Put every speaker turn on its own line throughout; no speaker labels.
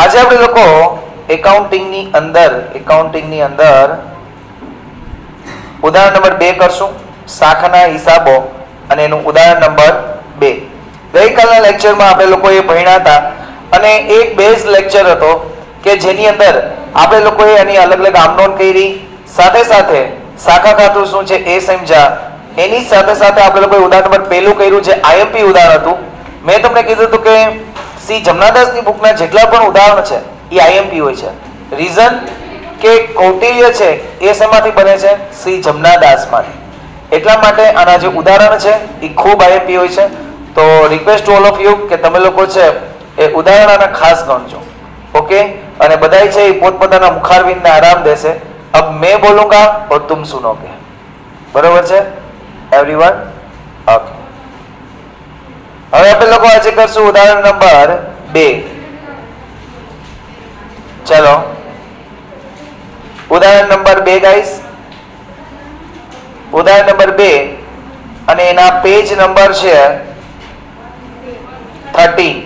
આજે આપણે લોકો એકાઉન્ટિંગની અંદર એકાઉન્ટિંગની અંદર ઉદાહરણ નંબર બે કરશું, શાખાના હિસાબો અને એનું ઉદાહરણ નંબર બે. ગઈકાલના લેક્ચરમાં આપણે લોકો એ ભણ્યા હતા અને એક બેઝ લેક્ચર હતો કે જેની અંદર આપણે લોકોએ એની અલગ અલગ આમનોન કરી, સાથે સાથે શાખા ખાતું શું છે એ સમજ્યા. એની સાથે સાથે આપણે લોકોએ ઉદાહરણ નંબર પહેલું કર્યું છે આઈએમપી ઉદાહરણ હતું. મેં તમને કીધું હતું કે શ્રી જમનાદાસની બુકના જેટલા પણ ઉદાહરણ છે, એ આઈએમપી હોય છે. રીઝન કે કૌટિલ્ય છે, એ શેમાંથી બને છે? શ્રી જમનાદાસમાંથી. એટલા માટે આના જે ઉદાહરણ છે, એ ખૂબ આઈએમપી હોય છે. તો request to all of you કે તમે લોકો છે, એ ઉદાહરણ આના ખાસ ગણજો ઓકે? અને બધાય છે, એ પોતપોતાના મુખારવિંદને આરામ દેશે. અબ મેં બોલુંગા, ઓર તુમ સુનોગે. બરોબર છે? એવરીવન ઓકે હવે આપણે લોકો આજે કરશું ઉદાહરણ નંબર બે. ચલો. ઉદાહરણ નંબર બે ગાઈસ ઉદાહરણ નંબર બે, અને એના પેજ નંબર છે થર્ટી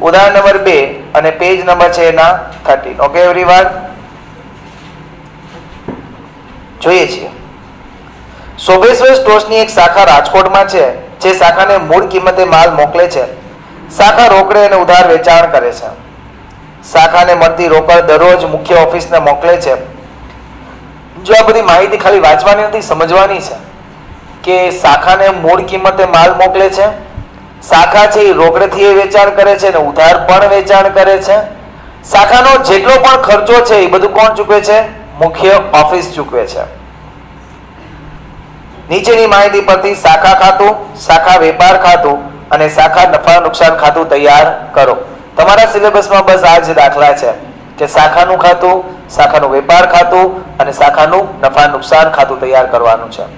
ઉદાહરણ નંબર બે, અને પેજ નંબર છે એના થર્ટીન ઓકે એવરીવન જોઈએ છીએ. શોભેશ્વર સ્ટોર્સની એક શાખા રાજકોટમાં છે. જે શાખાને મૂળ કિંમતે માલ મોકલે છે. શાખા રોકડે અને ઉધાર વેચાણ કરે છે. શાખાને મળતી રોકડ દરરોજ મુખ્ય ઓફિસને મોકલે છે. જો આ બધી માહિતી ખાલી વાંચવાની નથી, સમજવાની છે કે શાખાને મૂળ કિંમતે માલ મોકલે છે. શાખા છે એ રોકડેથી એ વેચાણ કરે છે અને ઉધાર પણ વેચાણ કરે છે. શાખાનો જેટલો પણ ખર્ચો છે એ બધું કોણ ચૂકવે છે? મુખ્ય ઓફિસ ચૂકવે છે. નીચેની માહિતી પરથી શાખા ખાતું, શાખા વેપાર ખાતું અને શાખા નફા નુકસાન ખાતું તૈયાર કરો. તમારા સિલેબસમાં બસ આ જ દાખલા છે કે શાખાનું ખાતું, શાખાનું વેપાર ખાતું અને શાખાનું નફા નુકસાન ખાતું તૈયાર કરવાનું છે.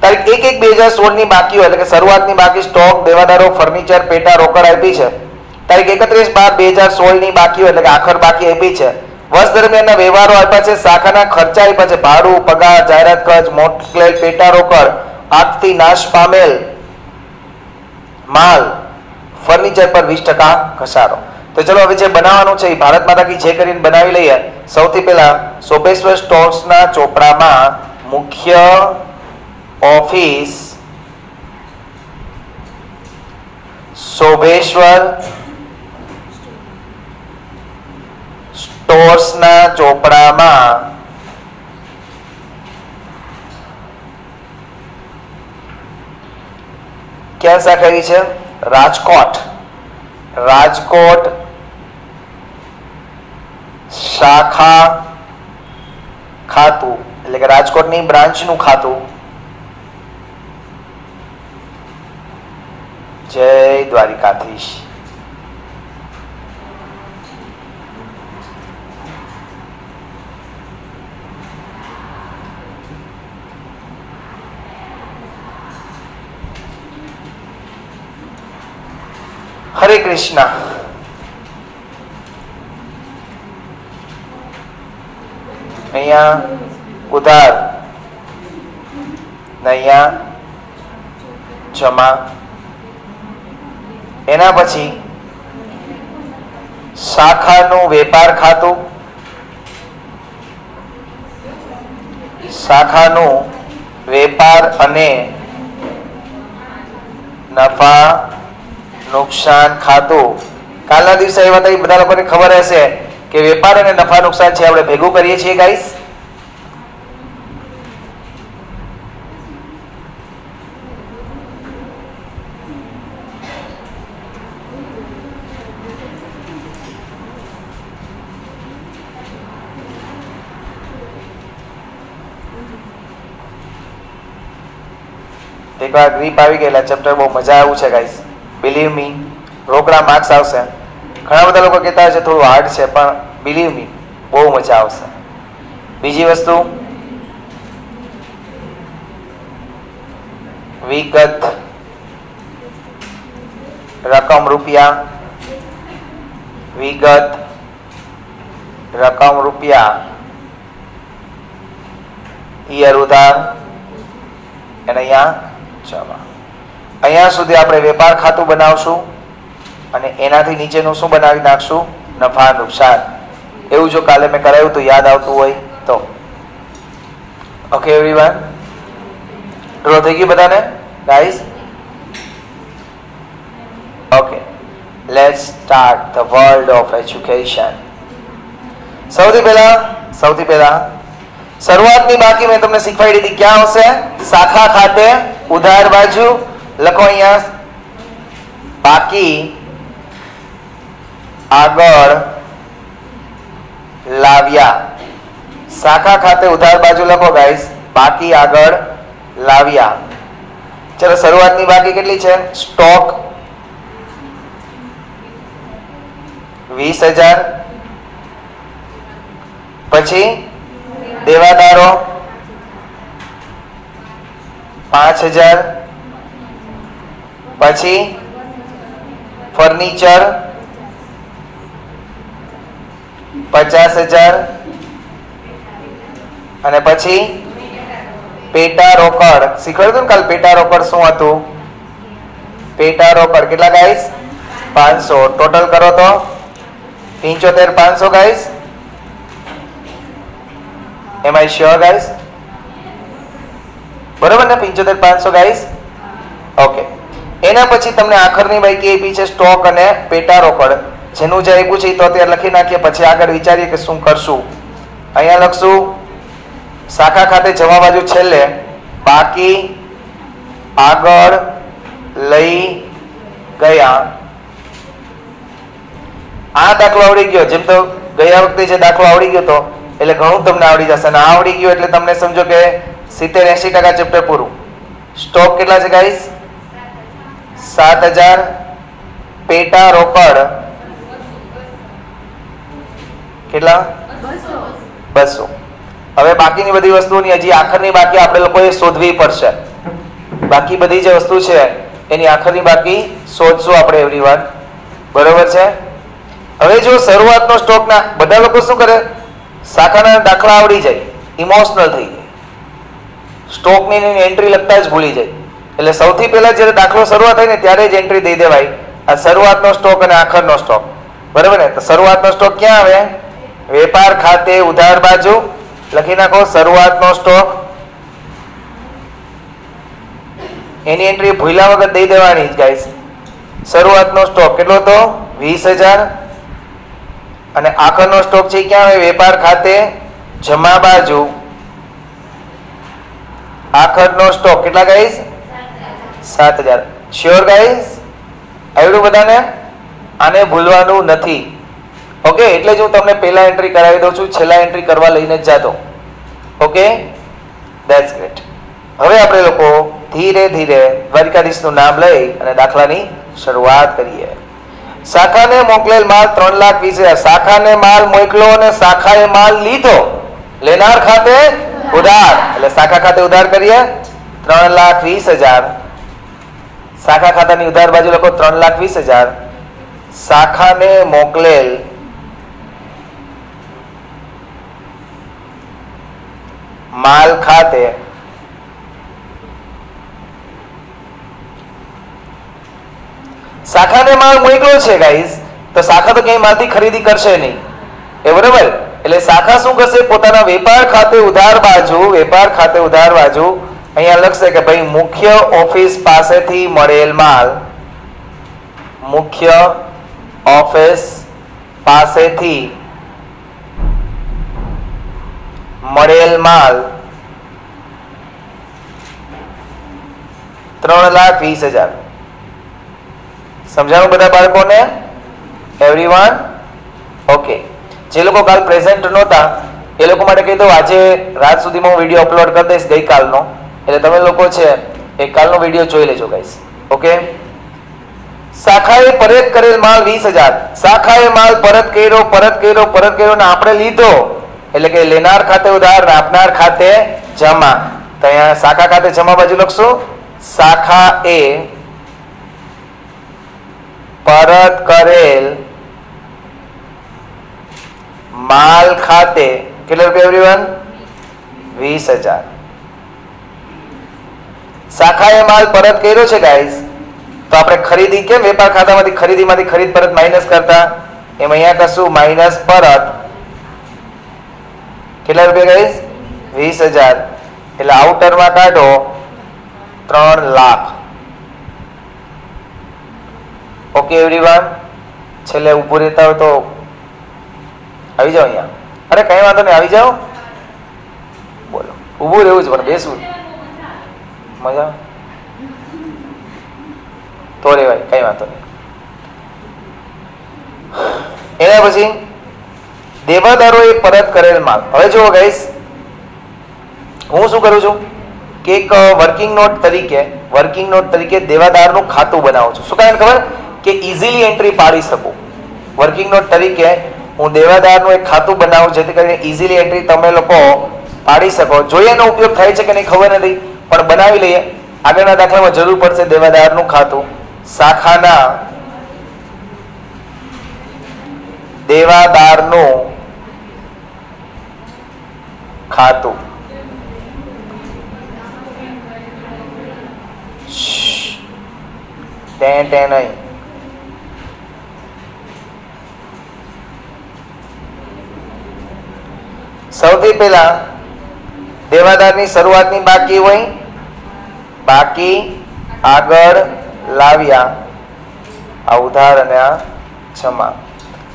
તારીખ એક એક બે હજાર સોળની બાકી હોય એટલે કે શરૂઆતની બાકી સ્ટોક, દેવાદારો, ફર્નિચર, પેટા રોકડ આપી છે. તારીખ એકત્રીસ બાર બે હજાર સોળની બાકી હોય એટલે કે આખર બાકી આપી છે. વર્ષ દરમિયાનના વ્યવહારો આપ્યા છે, શાખાના ખર્ચા આપ્યા છે. ભાડું, પગાર, જાહેરાત ખર્ચ, મોકલેલ પેટા રોકડ આગથી નાશ પામેલ માલ, ફર્નિચર પર વીસ ટકા ઘસારો. તો ચલો હવે જે બનાવવાનું છે એ ભારત માતા કી જય કરીને બનાવી લઈએ. સૌથી પહેલા સોપેશ્વર સ્ટોર્સના ચોપડામાં મુખ્ય ઓફિસ શોભેશ્વર સ્ટોર્સના ચોપડામાં ક્યાં શાખા આવી છે? રાજકોટ. રાજકોટ શાખા ખાતું. એટલે કે રાજકોટની બ્રાન્ચનું ખાતું. જય દ્વારિકાધીશ. હરે કૃષ્ણ અહીંયા ઉધાર અહીંયા જમા એના પછી શાખાનું વેપાર ખાતું શાખાનું વેપાર અને નફા નુકસાન ખાતું કાલના દિવસે એવા તો બધા લોકોને ખબર હશે કે વેપાર અને નફા નુકસાન છે, આપણે ભેગું કરીએ છીએ ગાઈસ એકવાર ગ્રીપ આવી ગયેલા ચેપ્ટર બહુ મજા આવું છે ગાઈસ બિલીવ મી રોકડા માર્ક્સ આવશે. ઘણા બધા લોકો કહેતા હશે થોડું હાર્ડ છે, પણ બિલીવ મી બહુ મજા આવશે. બીજી વસ્તુ, વિગત રકમ રૂપિયા. વિગત રકમ રૂપિયા. ઈયર ઉધાર અને અહીંયા જમા અહીંયા સુધી આપણે વેપાર ખાતું બનાવશું અને એનાથી નીચેનું શું બનાવી નાખશું? નફા, નુકસાન. એવું જો કાલે મેં કરાયું તો યાદ આવતું હોય તો. ઓકે એવી ડ્રો થઈ ગયું બધાને? Guys okay let's start the world of education સૌથી પહેલા સૌથી પહેલા, શરૂઆતની બાકી મેં તમને શીખવાડી દીધી. ક્યાં આવશે શાખા ખાતે, ઉધાર બાજુ લખો અહીંયા બાકી આગળ લાવ્યા શાખા ખાતે ઉધાર બાજુ લખો ગાઈસ બાકી આગળ લાવ્યા ચલો શરૂઆતની બાકી કેટલી છે સ્ટોક વીસ હજાર. પછી, દેવાદારો, પાંચ હજાર. પછી ફર્નિચર પચાસ હજાર અને પછી પેટા રોકડ. શીખવાડ્યું ને કાલ પેટા રોકડ શું હતું? પેટા રોકડ. કેટલા ગાઈસ પાંચસો. ટોટલ કરો તો પંચોતેર પાંચસો guys am I sure guys બરોબર ને? પંચોતેર પાંચસો ગાઈસ ઓકે એના પછી તમને આખરની બાઈકી આપી છે સ્ટોક અને પેટા રોકડ જેનું જે આપ્યું છે એ તો અત્યારે લખી નાખીએ, પછી આગળ વિચારીએ કે શું કરશું. અહીંયા લખશું, શાખા ખાતે જવા બાજુ છેલ્લે, બાકી, આગળ લઈ ગયા. આ દાખલો આવડી ગયો, જેમ તો ગયા વખતે જે દાખલો આવડી ગયો તો, એટલે ઘણું તમને આવડી જશે. અને આવડી ગયું એટલે તમને સમજો કે સિત્તેર એસી ટકા ચેપ્ટર પૂરું. સ્ટોક કેટલા છે ગાઈસ સાત હજાર પેટા રોકડ કેટલા? બસો. હવે બાકીની બધી વસ્તુની હજી આખરની બાકી આપણે લોકોએ શોધવી પડશે. બાકી બધી જે વસ્તુ છે, એની આખરની બાકી શોધશું આપણે એવરી વાર. બરોબર છે? હવે જો શરૂઆતનો સ્ટોકના બધા લોકો શું કરે? શાખાના દાખલા આવડી જાય ઇમોશનલ થઈ જાય. સ્ટોકની એન્ટ્રી લખતા જ ભૂલી જાય. એટલે સૌથી પહેલા જ્યારે દાખલો શરૂઆત થાય ને, ત્યારે જ એન્ટ્રી દઈ દેવાય. આ શરૂઆતનો સ્ટોક અને આખરનો સ્ટોક બરાબર ને? તો શરૂઆતનો સ્ટોક ક્યાં આવે? વેપાર ખાતે ઉધાર બાજુ. લખી નાખો, શરૂઆતનો સ્ટોક એની એન્ટ્રી ભૂલ્યા વગર દઈ દેવાની ગાઈસ શરૂઆતનો સ્ટોક કેટલો હતો? વીસ હજાર. અને આખરનો સ્ટોક છે, ક્યાં આવે? વેપાર ખાતે જમા બાજુ. આખરનો સ્ટોક કેટલા ગાઈસ સાત હજાર. શ્યોર ગાઈઝ આવડું બધાને? આને ભૂલવાનું નથી. ઓકે એટલે જ હું તમને પહેલા એન્ટ્રી કરાવી દઉં છું, છેલ્લા એન્ટ્રી કરવા લઈને જ જાતો. ઓકે ધેટ્સ ગ્રેટ હવે આપણે લોકો ધીરે ધીરે દ્વારિકાધીશનું નામ લઈ અને દાખલાની શરૂઆત કરીએ. શાખાને મોકલેલ માલ ત્રણ લાખ વીસ હજાર. શાખાને માલ મોકલો અને શાખાએ માલ લીધો. લેનાર ખાતે ઉધાર. એટલે શાખા ખાતે ઉધાર કરીએ. ત્રણ લાખ વીસ હજાર. શાખા ખાતાની ઉધાર બાજુ લખો ત્રણ લાખ વીસ હજાર. શાખાને મોકલેલ માલ ખાતે શાખાને માલ મોકલ્યો છે ગાઈસ તો શાખા તો ક્યાંય માલથી ખરીદી કરશે નહીં. એ બરોબર? એટલે શાખા શું કરશે? પોતાના વેપાર ખાતે ઉધાર બાજુ, વેપાર ખાતે ઉધાર બાજુ અહીંયા લખશે કે ભાઈ, મુખ્ય ઓફિસ પાસેથી મળેલ માલ મુખ્ય ઓફિસ પાસેથી મળેલ માલ ત્રણ લાખ વીસ હજાર. સમજાણું બધા બાળકોને? એવરીવન ઓકે જે લોકો કાલ પ્રેઝન્ટ નહોતા, એ લોકો માટે કહી દઉં, આજે રાત સુધીમાં હું વીડિયો અપલોડ કરી દઈશ ગઈકાલનો. એટલે તમે લોકો છે એ કાલનો વીડિયો જોઈ લેજો ગાઈસ ઓકે શાખાએ પરત કરેલ માલ વીસ હજાર. શાખાએ માલ પરત કર્યો પરત કર્યો પરત કર્યો ને આપણે લીધો. એટલે કે લેનાર ખાતે ઉધાર, આપનાર ખાતે જમા. તો અહીંયા શાખા ખાતે જમા બાજુ લખશું. શાખા એ પરત કરેલ માલ ખાતે કેટલા રૂપિયા એવરીવન વીસ હજાર. શાખાએ માલ પરત કર્યો છે ગાઈસ તો આપણે ખરીદી કેમ? વેપાર ખાતામાંથી ખરીદીમાંથી ખરીદ પરત માઇનસ કરતા? એમ અહીંયા કરશું માઇનસ પરત? કેટલા રૂપિયા ગઈશ વીસ હજાર. એટલે આઉટરમાં કાઢો, ત્રણ લાખ. ઓકે એવરીવન છેલ્લે ઊભું રહેતા હોય તો આવી જાઓ અહીંયા. અરે, કઈ વાંધો નહીં, આવી જાઓ. બોલો. ઊભું રહેવું છે પણ બેસવું મજા તો રેવાય કઈ વાંધો નહીં. એના પછી દેવાદારોએ પરત કરેલ માલ હવે જુઓ ગઈશ હું શું કરું છું? કે એક વર્કિંગ નોટ તરીકે વર્કિંગ નોટ તરીકે દેવાદારનું ખાતું બનાવું છું. શું કારણ ખબર? કે ઇઝીલી એન્ટ્રી પાડી શકું. વર્કિંગ નોટ તરીકે હું દેવાદારનું એક ખાતું બનાવું, જેથી કરીને ઇઝીલી એન્ટ્રી તમે લોકો પાડી શકો. જોઈએ એનો ઉપયોગ થાય છે કે નહીં ખબર નથી. પણ બનાવી લઈએ. આગળના દાખલામાં જરૂર પડશે દેવાદારનું ખાતું. શાખાના દેવાદારનું ખાતું. ટે ટે નહીં. સૌથી પહેલા દેવાદારની શરૂઆતની બાકી હોય. બાકી આગળ લાવ્યા. આ ઉધાર અને આ ક્ષમા.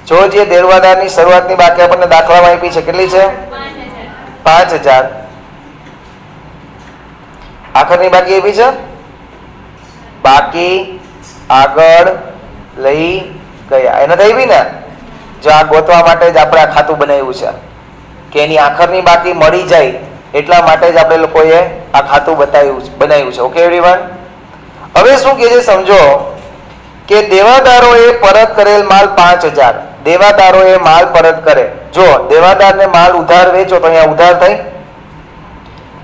જો જે દેવાદારની શરૂઆતની બાકી આપણને દાખલામાં આપી છે, કેટલી છે? પાંચ હજાર. આખરની બાકી આપી છે? બાકી આગળ લઈ ગયા. એને થઈ ને. જો આ ગોતવા માટે જ આપણે આ ખાતું બનાવ્યું છે. કે એની આખરની બાકી મળી જાય એટલા માટે જ આપણે લોકોએ આ ખાતું બતાવ્યું બનાવ્યું છે. ઓકે એવરીવન હવે શું કહે છે સમજો કે દેવાદારોએ પરત કરેલ માલ પાંચ હજાર. દેવાદારોએ માલ પરત કરે. જો દેવાદારને માલ ઉધાર વેચો તો અહીંયા ઉધાર થઈ?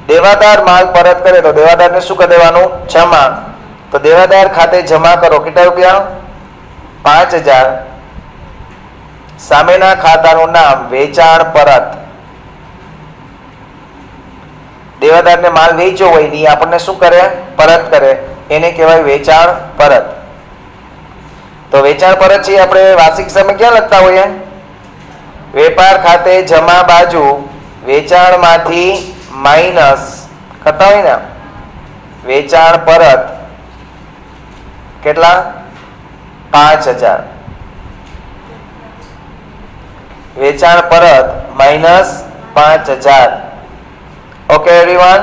દેવાદાર માલ પરત કરે તો દેવાદારને શું કરી દેવાનું? જમા. તો દેવાદાર ખાતે જમા કરો. કેટલા રૂપિયા? પાંચ હજાર. સામેના ખાતાનું નામ વેચાણ પરત. દેવાદારને માલ વેચ્યો હોય નહીં આપણને શું કરે? પરત કરે. એને કહેવાય વેચાણ પરત. તો વેચાણ પરત છે આપણે વાર્ષિક સમય ક્યાં લખતા હોઈએ? વેપાર ખાતે જમા બાજુ વેચાણમાંથી માઇનસ કરતા હોય ને? વેચાણ પરત કેટલા? પાંચ હજાર. વેચાણ પરત માઇનસ પાંચ હજાર. ઓકે એવરીવન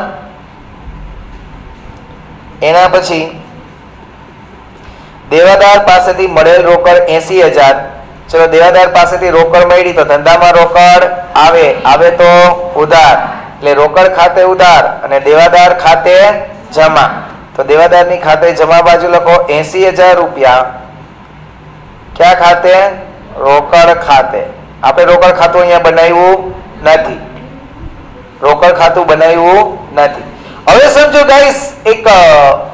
એના પછી દેવાદાર પાસેથી મળેલ રોકડ એસી હજાર. ચલો, દેવાદાર પાસેથી રોકડ મળી તો ધંધામાં રોકડ આવે. આવે તો ઉધાર. એટલે રોકડ ખાતે ઉધાર અને દેવાદાર ખાતે જમા. તો દેવાદારની ખાતે જમા બાજુ લખો એસી હજાર રૂપિયા. ક્યાં ખાતે? રોકડ ખાતે. આપણે રોકડ ખાતું અહીંયા બનાવ્યું નથી. રોકડ ખાતું બનાવ્યું નથી. હવે સમજો ગાઈસ એક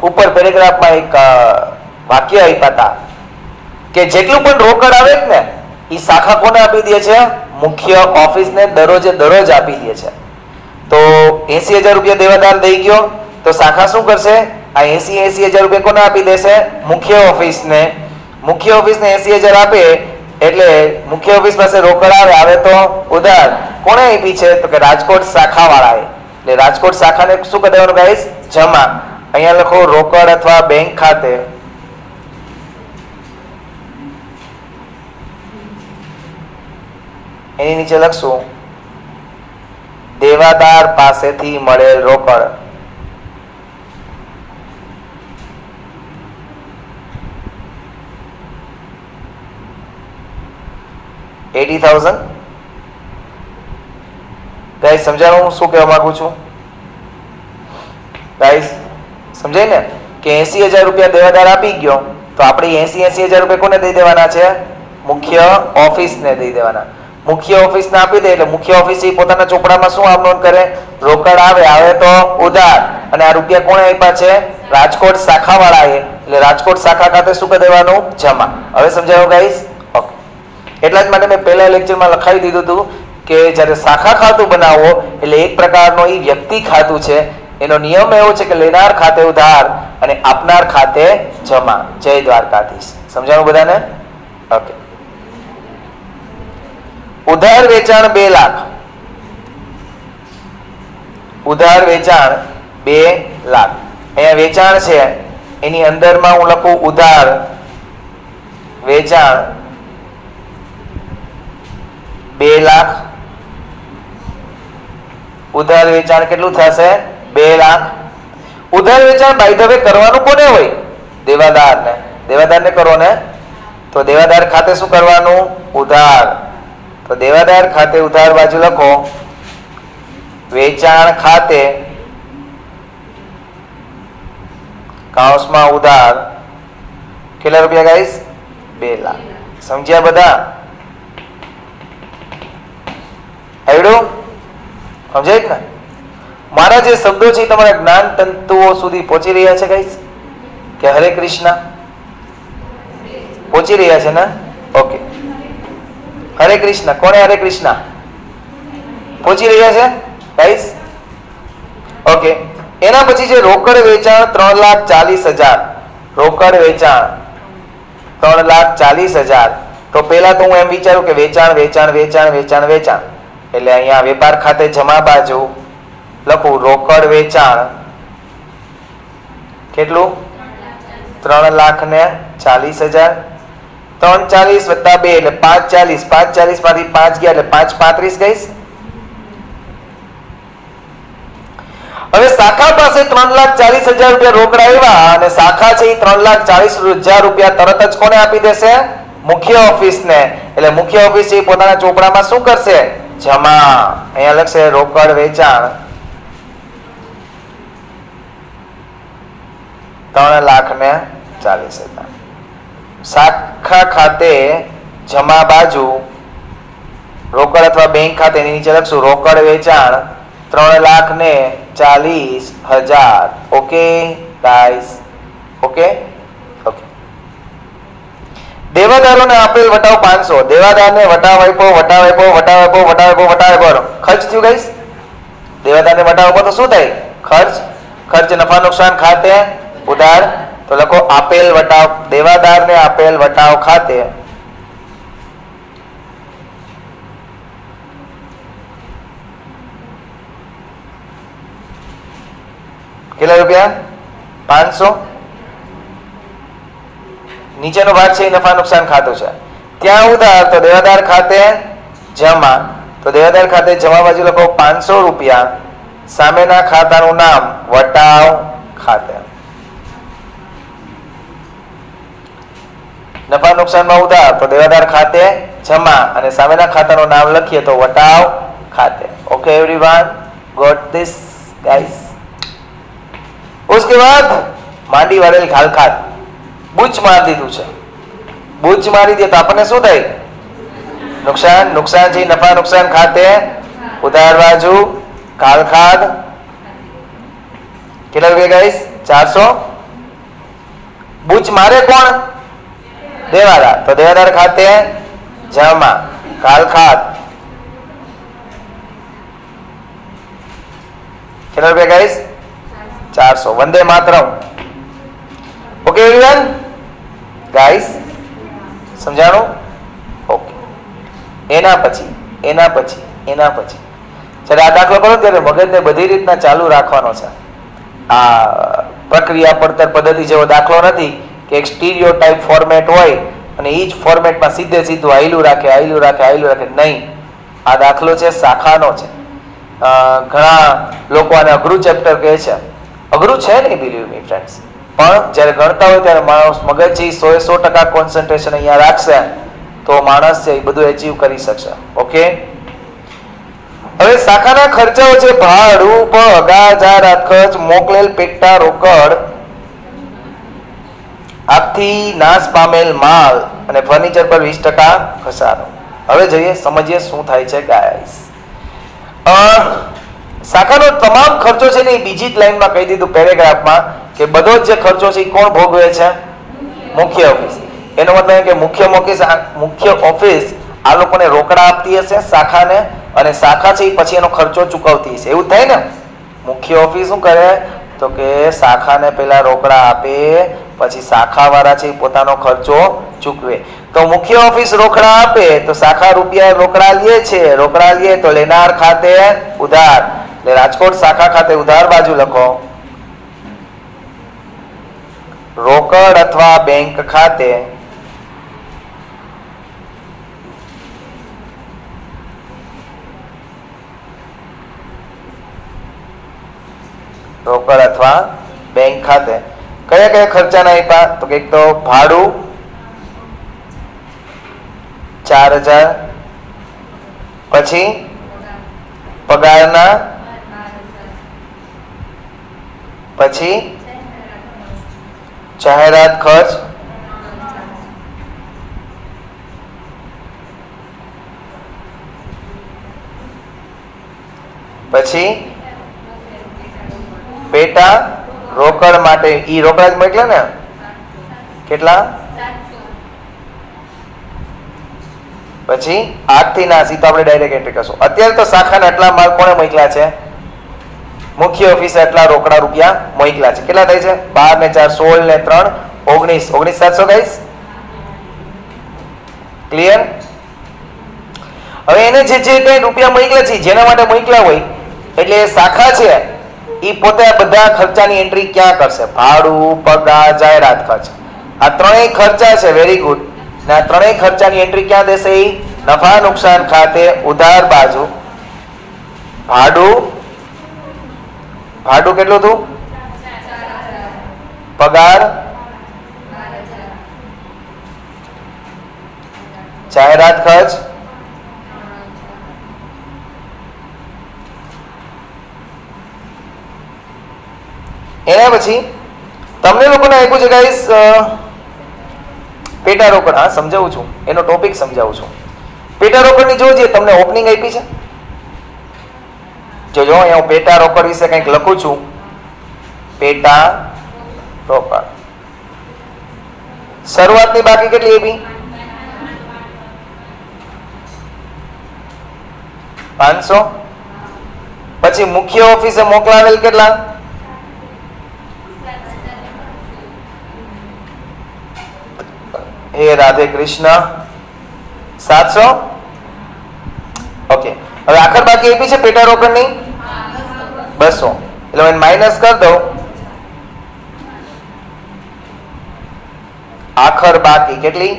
ઉપર પેરેગ્રાફમાં એક વાક્ય આપ્યા હતા કે જેટલું પણ રોકડ આવે ને એ શાખા કોને આપી દે છે? મુખ્ય ઓફિસને દરરોજે દરરોજ આપી દે છે. તો એસી હજાર રૂપિયા દેવાદાર દઈ ગયો. તો શાખા શું કરશે? આ એસી એસી હજાર રૂપિયા કોને આપી દેશે? મુખ્ય ઓફિસને. મુખ્ય ઓફિસને એસી હજાર આપે એટલે મુખ્ય ઓફિસ પાસે રોકડ આવે આવે તો ઉધાર. કોણે આપી છે? તો કે રાજકોટ શાખા વાળાએ એટલે રાજકોટ શાખાને શું કરી દેવાનું ગાઈસ? જમા. અહીંયા લખો, રોકડ અથવા બેંક ખાતે. એની નીચે લખશું. દેવાદાર પાસેથી મળેલ રોકડ. At thousand? ગાઈસ સમજાણું હું શું કહેવા માંગુ છું? ગાઈસ સમજાય ને? કે એસી હજાર રૂપિયા દેવાદાર આપી ગયો, તો આપણે એસી એસી હજાર રૂપિયા કોને દઈ દેવાના છે? મુખ્ય ઓફિસને દઈ દેવાના. મુખ્ય ઓફિસને આપી દે એટલે મુખ્ય ઓફિસ એ પોતાના ચોપડામાં શું આમ કરે? રોકડ આવે આવે તો ઉધાર. અને આ રૂપિયા કોણે આપ્યા છે? રાજકોટ શાખા વાળાએ એટલે રાજકોટ શાખા ખાતે શું કરી દેવાનું? જમા. હવે સમજાયું ગાઈસ એટલા જ માટે મેં પહેલા લેક્ચરમાં લખાવી દીધું હતું કે જ્યારે શાખા ખાતું બનાવો, એટલે એક પ્રકારનો એ વ્યક્તિ ખાતું છે, એનો નિયમ એવો છે કે લેનાર ખાતે ઉધાર અને આપનાર ખાતે જમા. જય દ્વારકાધીશ. સમજાણું બધાને? ઓકે. ઉધાર વેચાણ બે લાખ. ઉધાર વેચાણ બે લાખ. અહીંયા વેચાણ છે, એની અંદરમાં હું લખું ઉધાર વેચાણ બે લાખ. ઉધાર વેચાણ કેટલું થશે? બે લાખ. ઉધાર વેચાણ બાય ધ કરવાનું કોને હોય? દેવાદાર ને દેવાદાર ને કરો ને તો દેવાદાર ખાતે શું કરવાનું? ઉધાર. તો દેવાદાર ખાતે ઉધાર બાજુ લખો. વેચાણ ખાતે કાઉસમાં ઉધાર. કેટલા રૂપિયા ગાઈસ બે લાખ. સમજ્યા બધા? આવડ્યું સમજાય ને? મારા જે શબ્દો છે તમારા જ્ઞાન તંતુઓ સુધી પહોંચી રહ્યા છે ગાઈસ કે હરે કૃષ્ણ? પહોંચી રહ્યા છે ને? ઓકે હરે કૃષ્ણ. કોને હરે કૃષ્ણ? પહોંચી રહ્યા છે ગાઈસ ઓકે એના પછી જે રોકડ વેચાણ ત્રણ લાખ ચાલીસ હજાર. રોકડ વેચાણ ત્રણ લાખ ચાલીસ હજાર. તો પેલા તો હું એમ વિચારું કે વેચાણ વેચાણ વેચાણ વેચાણ વેચાણ. એટલે અહીંયા વેપાર ખાતે જમા બાજુ લખું, રોકડ વેચાણ. કેટલું? ત્રણ લાખ ને ચાલીસ હજાર. ત્રણ ચાલીસ વત્તા બે એટલે પાંચ ચાલીસ. પાંચ ચાલીસમાંથી પાંચ ગયા એટલે પાંચ પાંત્રીસ ગઈશ હવે શાખા પાસે ત્રણ લાખ ચાલીસ હજાર રૂપિયા રોકડા આવ્યા અને શાખા છે એ ત્રણ લાખ ચાલીસ હજાર રૂપિયા તરત જ કોને આપી દેશે? મુખ્ય ઓફિસ ને એટલે મુખ્ય ઓફિસ એ પોતાના ચોપડામાં શું કરશે? જમા. અહીંયા લખશે રોકડ વેચાણ. ત્રણ લાખ ને ચાલીસ હજાર. શાખા ખાતે જમા બાજુ રોકડ અથવા બેંક ખાતે નીચે લખશું, રોકડ વેચાણ ત્રણ લાખ ને ચાલીસ હજાર. Okay guys okay? દેવાદારોને આપેલ વટાવ પાંચસો, દેવાદારને વટાવ આપ્યો વટાવ આપ્યો વટાવ આપ્યો વટાવ આપ્યો વટાવ આપ્યો. ખર્ચ થયું ગાઈસ? દેવાદારને વટાવ આપ્યો તો શું થાય? ખર્ચ? ખર્ચ, નફા, નુકસાન ખાતે ઉધાર. તો લખો, આપેલ વટાવ, દેવાદારને આપેલ વટાવ ખાતે કેટલા રૂપિયા? પાંચસો? નીચેનો ભાગ છે એ નફા નુકસાન ખાતું છે ત્યાં ઉધાર તો દેવાદાર ખાતે જમા તો દેવાદાર ખાતે જમા બાજુ લખો પાંચસો રૂપિયા સામેના ખાતાનું નામ વટાવ ખાતે નફા નુકસાનમાં ઉધાર તો દેવાદાર ખાતે જમા અને સામેના ખાતાનું નામ લખીએ તો વટાવ ખાતે okay everyone got this guys उसके बाद માંડી વાળેલ ખાલ ખાત બુચ મારી દીધું છે. બુચ મારી દે તો આપણને શું થાય? નુકસાન નુકસાન છે, નફા, નુકસાન ખાતે ઉધાર, બાજુ, ખાલ, ખાદ. કેટલા રૂપિયા ગાઈસ? ચારસો? બુચ મારે કોણ? દેવાદાર. તો દેવાદાર ખાતે જમા કાલ ખાત કેટલા રૂપિયા ગાઈસ? ચારસો. Vande Mataram. Okay everyone guys સમજાણું? ઓકે એના પછી એના પછી એના પછી. જ્યારે આ દાખલો કરો ત્યારે મગજને બધી રીતના ચાલુ રાખવાનો છે. આ પ્રક્રિયા પડતર પદ્ધતિ જેવો દાખલો નથી કે એક સ્ટીરિયો ટાઈપ ફોર્મેટ હોય અને એ જ ફોર્મેટમાં સીધે સીધું આયલું રાખે આયલું રાખે આયલું રાખે. નહીં. આ દાખલો છે શાખાનો છે. ઘણા લોકો આને અઘરું ચેપ્ટર કહે છે. અઘરું છે નહીં બિલીવ મી ફ્રેન્ડ્સ પણ જ્યારે ગણતા હોય ત્યારે માણસ મગજ છે સો સો ટકા કોન્સન્ટ્રેશન અહીંયા રાખશે તો માણસ છે એ બધું એચીવ કરી શકશે. ઓકે હવે શાખાના ખર્ચાઓ છે ભાડું પગા જાહેરાત ખર્ચ મોકલેલ પેટા રોકડ આથી નાશ પામેલ માલ અને ફર્નિચર પર વીસ ટકા ઘસારો. હવે જોઈએ, સમજીએ શું થાય છે ગાઈસ શાખાનો તમામ ખર્ચો છે ને એ બીજી જ લાઈનમાં કહી દીધું પેરેગ્રાફમાં કે બધો જ જે ખર્ચો છે એ કોણ ભોગવે છે? મુખ્ય ઓફિસ એનો મતલબ કે મુખ્ય ઓફિસ મુખ્ય ઓફિસ આ લોકોને રોકડા આપતી હશે શાખાને અને શાખા છે એ પછી એનો ખર્ચો ચૂકવતી હશે. એવું થાય ને? મુખ્ય ઓફિસ શું કરે? તો કે શાખાને પહેલા રોકડા આપે, પછી શાખાવાળા છે એ પોતાનો ખર્ચો ચૂકવે. તો મુખ્ય ઓફિસ રોકડા આપે, તો શાખા રૂપિયા રોકડા લે છે. રોકડા લે તો લેનાર ખાતે ઉધાર. એટલે રાજકોટ શાખા ખાતે ઉધાર બાજુ લખો. રોકડ અથવા બેંક ખાતે રોકડ અથવા બેંક ખાતે. કયા કયા ખર્ચાના આપ્યા તો કે એક તો ભાડું, ચાર હજાર, પછી પગારના પછી? જાહેરાત ખર્ચ? પછી? પેટા રોકડ માટે, ઈ રોકડા જ મોકલે ને? કેટલા? પછી? આઠથી ના તો આપણે ડાયરેક્ટ એન્ટ્રી કરશું. અત્યારે તો શાખાના આટલા માલ કોણે મોકલ્યા છે? મુખ્ય ઓફિસ આટલા રોકડા રૂપિયા મોકલા છે. કેટલા થાય છે? બાર ને ચાર, સોળ ને ત્રણ, ઓગણીસ. ઓગણીસ સાતસો ગાઈસ ક્લિયર હવે એને જે જે કઈ રૂપિયા મોકલ્યા છે, જેના માટે મોકલ્યા હોય, એટલે શાખા છે એ પોતે બધા ખર્ચાની એન્ટ્રી ક્યાં કરશે? ભાડું, પગાર, જાહેરાત ખર્ચ. આ ત્રણેય ખર્ચા છે વેરી ગુડ ને આ ત્રણેય ખર્ચાની એન્ટ્રી ક્યાં દેશે એ નફા નુકસાન ખાતે ઉધાર બાજુ. ભાડું ભાડું કેટલું હતું? પગાર? જાહેરાત ખર્ચ? એના પછી તમને લોકોને આપ્યું છે ગાઈસ પેટા રોકડ હા, સમજાવું છું. એનો ટોપિક સમજાવું છું. પેટા જોજે તમને ઓપનિંગ આપી છે જોજો અહીંયા હું પેટા રોકડ વિશે કંઈક લખું છું. પેટા રોકડ. શરૂઆતની બાકી કેટલી એવી પાંચસો? પછી મુખ્ય ઓફિસે મોકલાવેલ કેટલા? હે રાધે કૃષ્ણ. સાતસો? ઓકે. હવે આખર બાકી આપી છે પેટા રોકડની બસો. એટલે હું માઇનસ કરી દઉં. આખર બાકી કેટલી?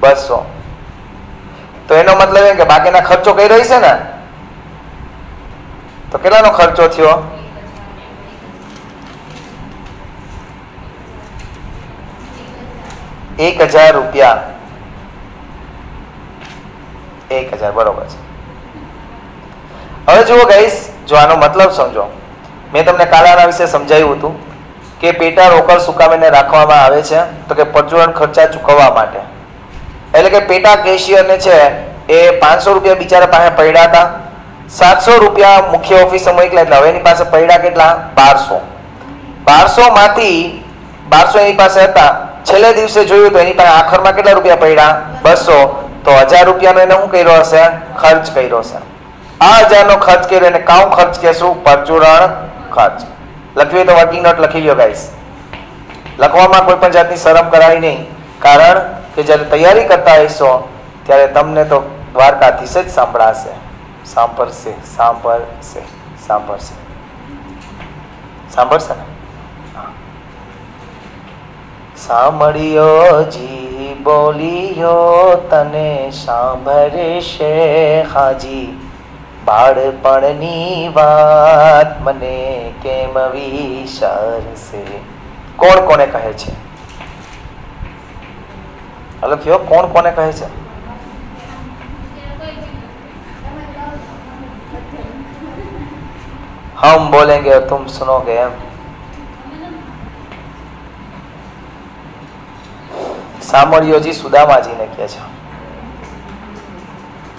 બસો. તો એનો મતલબ એમ કે બાકીના ખર્ચો કઈ રહી છે ને? તો કેટલાનો ખર્ચો થયો? એક હજાર રૂપિયા. એક હજાર, બરોબર છે. હવે જુઓ ગઈશ જો આનો મતલબ સમજો. મેં તમને કાલે આના વિશે સમજાવ્યું હતું કે પેટા રોકડ સુકાવીને રાખવામાં આવે છે તો કે પરચુરણ ખર્ચા ચૂકવવા માટે. એટલે કે પેટા કેશિયરને છે એ પાંચસો રૂપિયા બિચારા પાસે પડ્યા હતા. સાતસો રૂપિયા મુખ્ય ઓફિસે મોકલ્યા એટલે હવે એની પાસે પડ્યા કેટલા? બારસો. બારસો માંથી બારસો એની પાસે હતા. છેલ્લે દિવસે જોયું તો એની પાસે આખરમાં કેટલા રૂપિયા પડ્યા? બસો. તો હજાર રૂપિયાનો એને શું કર્યો હશે? ખર્ચ કર્યો છે આ હજારનો ખર્ચ કર્યો એને કાઉ ખર્ચ કહેશું? પરચુરણ ખર્ચ. લખવી તો વર્કિંગ નોટ લખી લ્યો ગાઈસ લખવામાં કોઈ પણ જાતની શરમ કરાવી નહીં. કારણ કે જ્યારે તૈયારી કરતા હશો, ત્યારે તમને તો દ્વારકાધીશ જ સાંભળાશે. સાંભળશે સાંભળશે સાંભળશે. સાંભળશે ને? સાંભળ્યો જી બોલીઓ તને સાંભળશે હાજી? બાળપણની વાત મને કેમ વિસરશે? કોણ કોને કહે છે? હલો, થયો, કોણ કોને કહે છે? હમ બોલેંગે, તુમ સુનોગે એમ. સામળિયોજી સુદામાજીને કહે છે.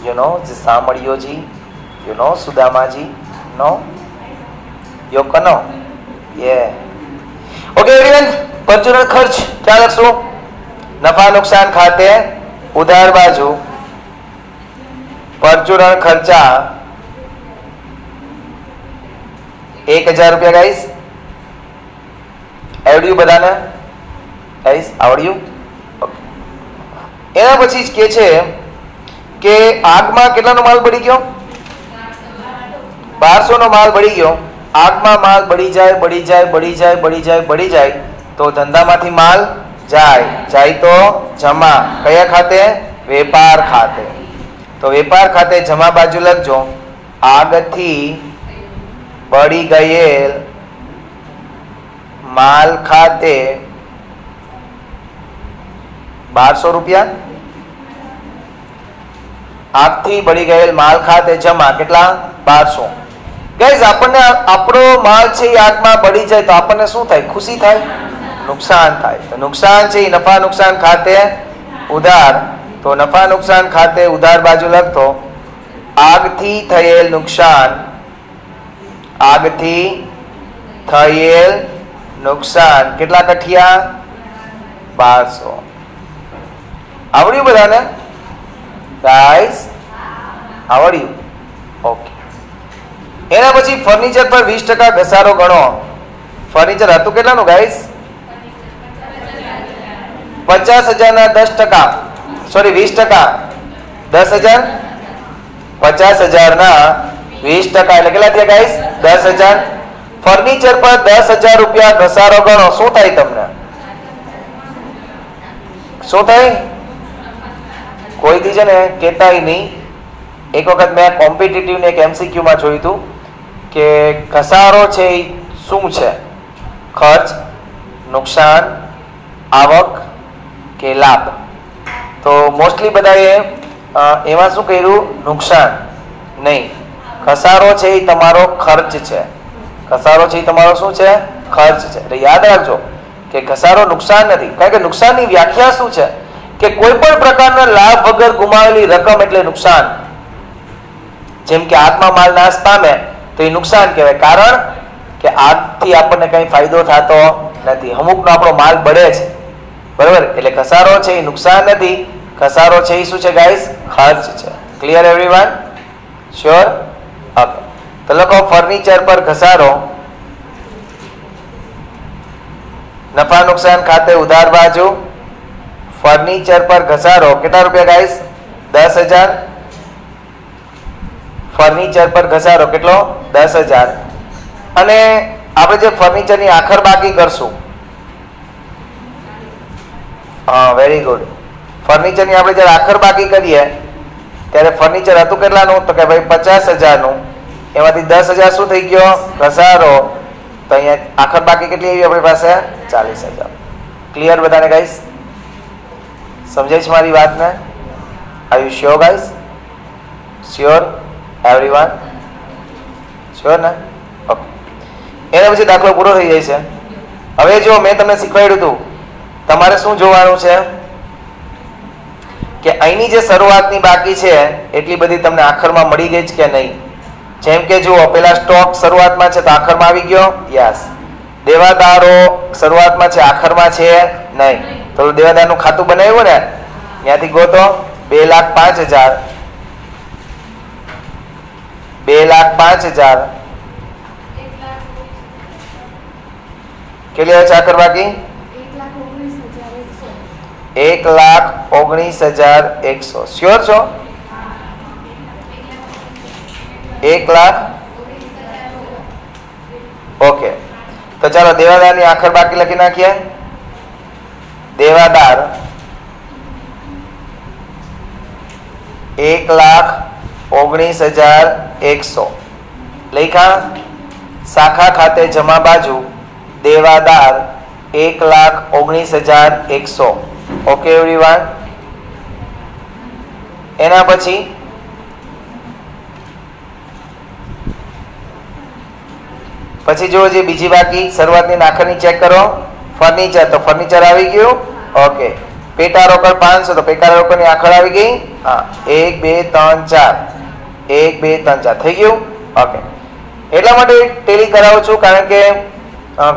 You know સામળિયોજી you know Sudamaji નો યોકનો યે ઓકે એવરીવન પરચુરણ ખર્ચ ક્યાં લખશું? નફા નુકસાન ખાતે ઉધાર બાજુ. પરચુરણ ખર્ચા એક હજાર રૂપિયા ગાઈશ આવડ્યું બધાને? ગાઈશ આવડ્યું એના પછી જ કે છે કે આગમાં કેટલાનો માલ બળી ગયો? બારસો નો માલ બળી ગયો. આગમાં માલ બળી જાય બળી જાય બળી જાય બળી જાય બળી જાય, તો ધંધામાંથી માલ જાય. જાય તો જમા. કયા ખાતે? વેપાર ખાતે. તો વેપાર ખાતે જમા બાજુ લખજો. આગથી બળી ગયેલ માલ ખાતે બારસો રૂપિયા? આગથી બળી ગયેલ માલ ખાતે જમા કેટલા? બારસો. ગઈઝ આપણને આપણો માલ છે એ આગમાં બળી જાય તો આપણને શું થાય? ખુશી થાય? નુકસાન થાય. તો નુકસાન છે એ નફા નુકસાન ખાતે ઉધાર. તો નફા નુકસાન ખાતે ઉધાર બાજુ લખતો, આગથી થયેલ નુકસાન. આગથી થયેલ નુકસાન. કેટલા કઠિયા? બારસો. આવડ્યું બધાને? ગાઈસ આવડ્યું ઓકે એના પછી ફર્નિચર પર વીસ ટકા ઘસારો ગણો. ફર્નિચર હતું કેટલાનું ગાઈસ પચાસ હજારના દસ ટકા. સોરી વીસ ટકા. દસ હજાર? પચાસ હજારના વીસ ટકા. એટલે કેટલા થયા દસ હજાર. ફર્નિચર પર દસ હજાર રૂપિયા ઘસારો ગણો. શું થાય તમને? શું થાય? કોઈથી છે ને કહેતાય નહીં. એક વખત મેં કોમ્પિટિટિવ ને એક એમસીક્યુમાં જોયું હતું કે ઘસારો છે એ શું છે? ખર્ચ, નુકસાન, આવક કે લાભ? તો મોસ્ટલી બધાએ એમાં શું કર્યું? નુકસાન. નહીં. ઘસારો છે એ તમારો ખર્ચ છે. ઘસારો છે એ તમારો શું છે? ખર્ચ છે. એટલે યાદ રાખજો કે ઘસારો નુકસાન નથી. કારણ કે નુકસાનની વ્યાખ્યા શું છે? કે કોઈ પણ પ્રકારના લાભ વગર ગુમાવેલી રકમ એટલે નુકસાન. જેમ કે આત્મા માલ નાશ પામે, તો એ નુકસાન કહેવાય. કારણ કે આગથી આપણને કંઈ ફાયદો થતો નથી. અમુકનો આપણો માલ બળે છે. બરાબર? એટલે ઘસારો છે એ નુકસાન નથી. ઘસારો છે એ શું છે ગાઈસ ખર્ચ છે. Clear every one sure okay તો લખો ફર્નિચર પર ઘસારો નફા નુકસાન ખાતે ઉધાર બાજુ. ફર્નિચર પર ઘસારો. કેટલા રૂપિયા ગાઈસ દસ હજાર. ફર્નિચર પર ઘસારો. કેટલો? દસ હજાર. અને આપણે જે ફર્નિચરની આખર બાકી કરશું. હા વેરી ગુડ ફર્નિચરની આપણે જ્યારે આખર બાકી કરીએ, ત્યારે ફર્નિચર હતું કેટલાનું? તો કે ભાઈ પચાસ હજારનું. એમાંથી દસ હજાર શું થઈ ગયો? ઘસારો. તો અહીંયા આખર બાકી કેટલી આવી આપણી પાસે? ચાલીસ હજાર. ક્લિયર બધાને ગાઈસ સમજાય છે મારી વાતને? Are you sure guys sure everyone sure ને? ઓકે એના પછી દાખલો પૂરો થઈ જાય છે. હવે જો મેં તમને શીખવાડ્યું હતું, તમારે શું જોવાનું છે? કે અહીંની જે શરૂઆતની બાકી છે, એટલી બધી તમને આખરમાં મળી ગઈ છે કે નહીં? જેમ કે જુઓ, પેલા સ્ટોક શરૂઆતમાં છે તો આખરમાં આવી ગયો? યસ દેવાદારો શરૂઆતમાં છે, આખરમાં છે નહીં? તો દેવાદારનું ખાતું બનાવ્યું ને, ત્યાંથી ગોતો, બે લાખ પાંચ હજાર. બે લાખ પાંચ હજાર. કેટલી હોય આખર બાકી? એક લાખ ઓગણીસ હજાર એકસો. શ્યોર છો? એક લાખ? ઓકે તો ચાલો, દેવાદારની આખર બાકી લખી નાખીએ. દેવાદાર એક લાખ ઓગણીસ હજાર એકસો. લેખા, શાખા ખાતે જમા બાજુ દેવાદાર એક લાખ ઓગણીસ હજાર એકસો. ઓકે એવરીવન એના પછી? પછી જોવો જે બીજી બાકી, શરૂઆતની નાખરની ચેક કરો. ફર્નિચર તો ફર્નિચર આવી ગયું. ઓકે પેટા રોકડ પાંચસો, તો પેટા રોકડની આખર આવી ગઈ. હા, એક, બે, ત્રણ, ચાર. એક, બે, ત્રણ, ચાર. થઈ ગયું? ઓકે એટલા માટે ટેલી કરાવું છું, કારણ કે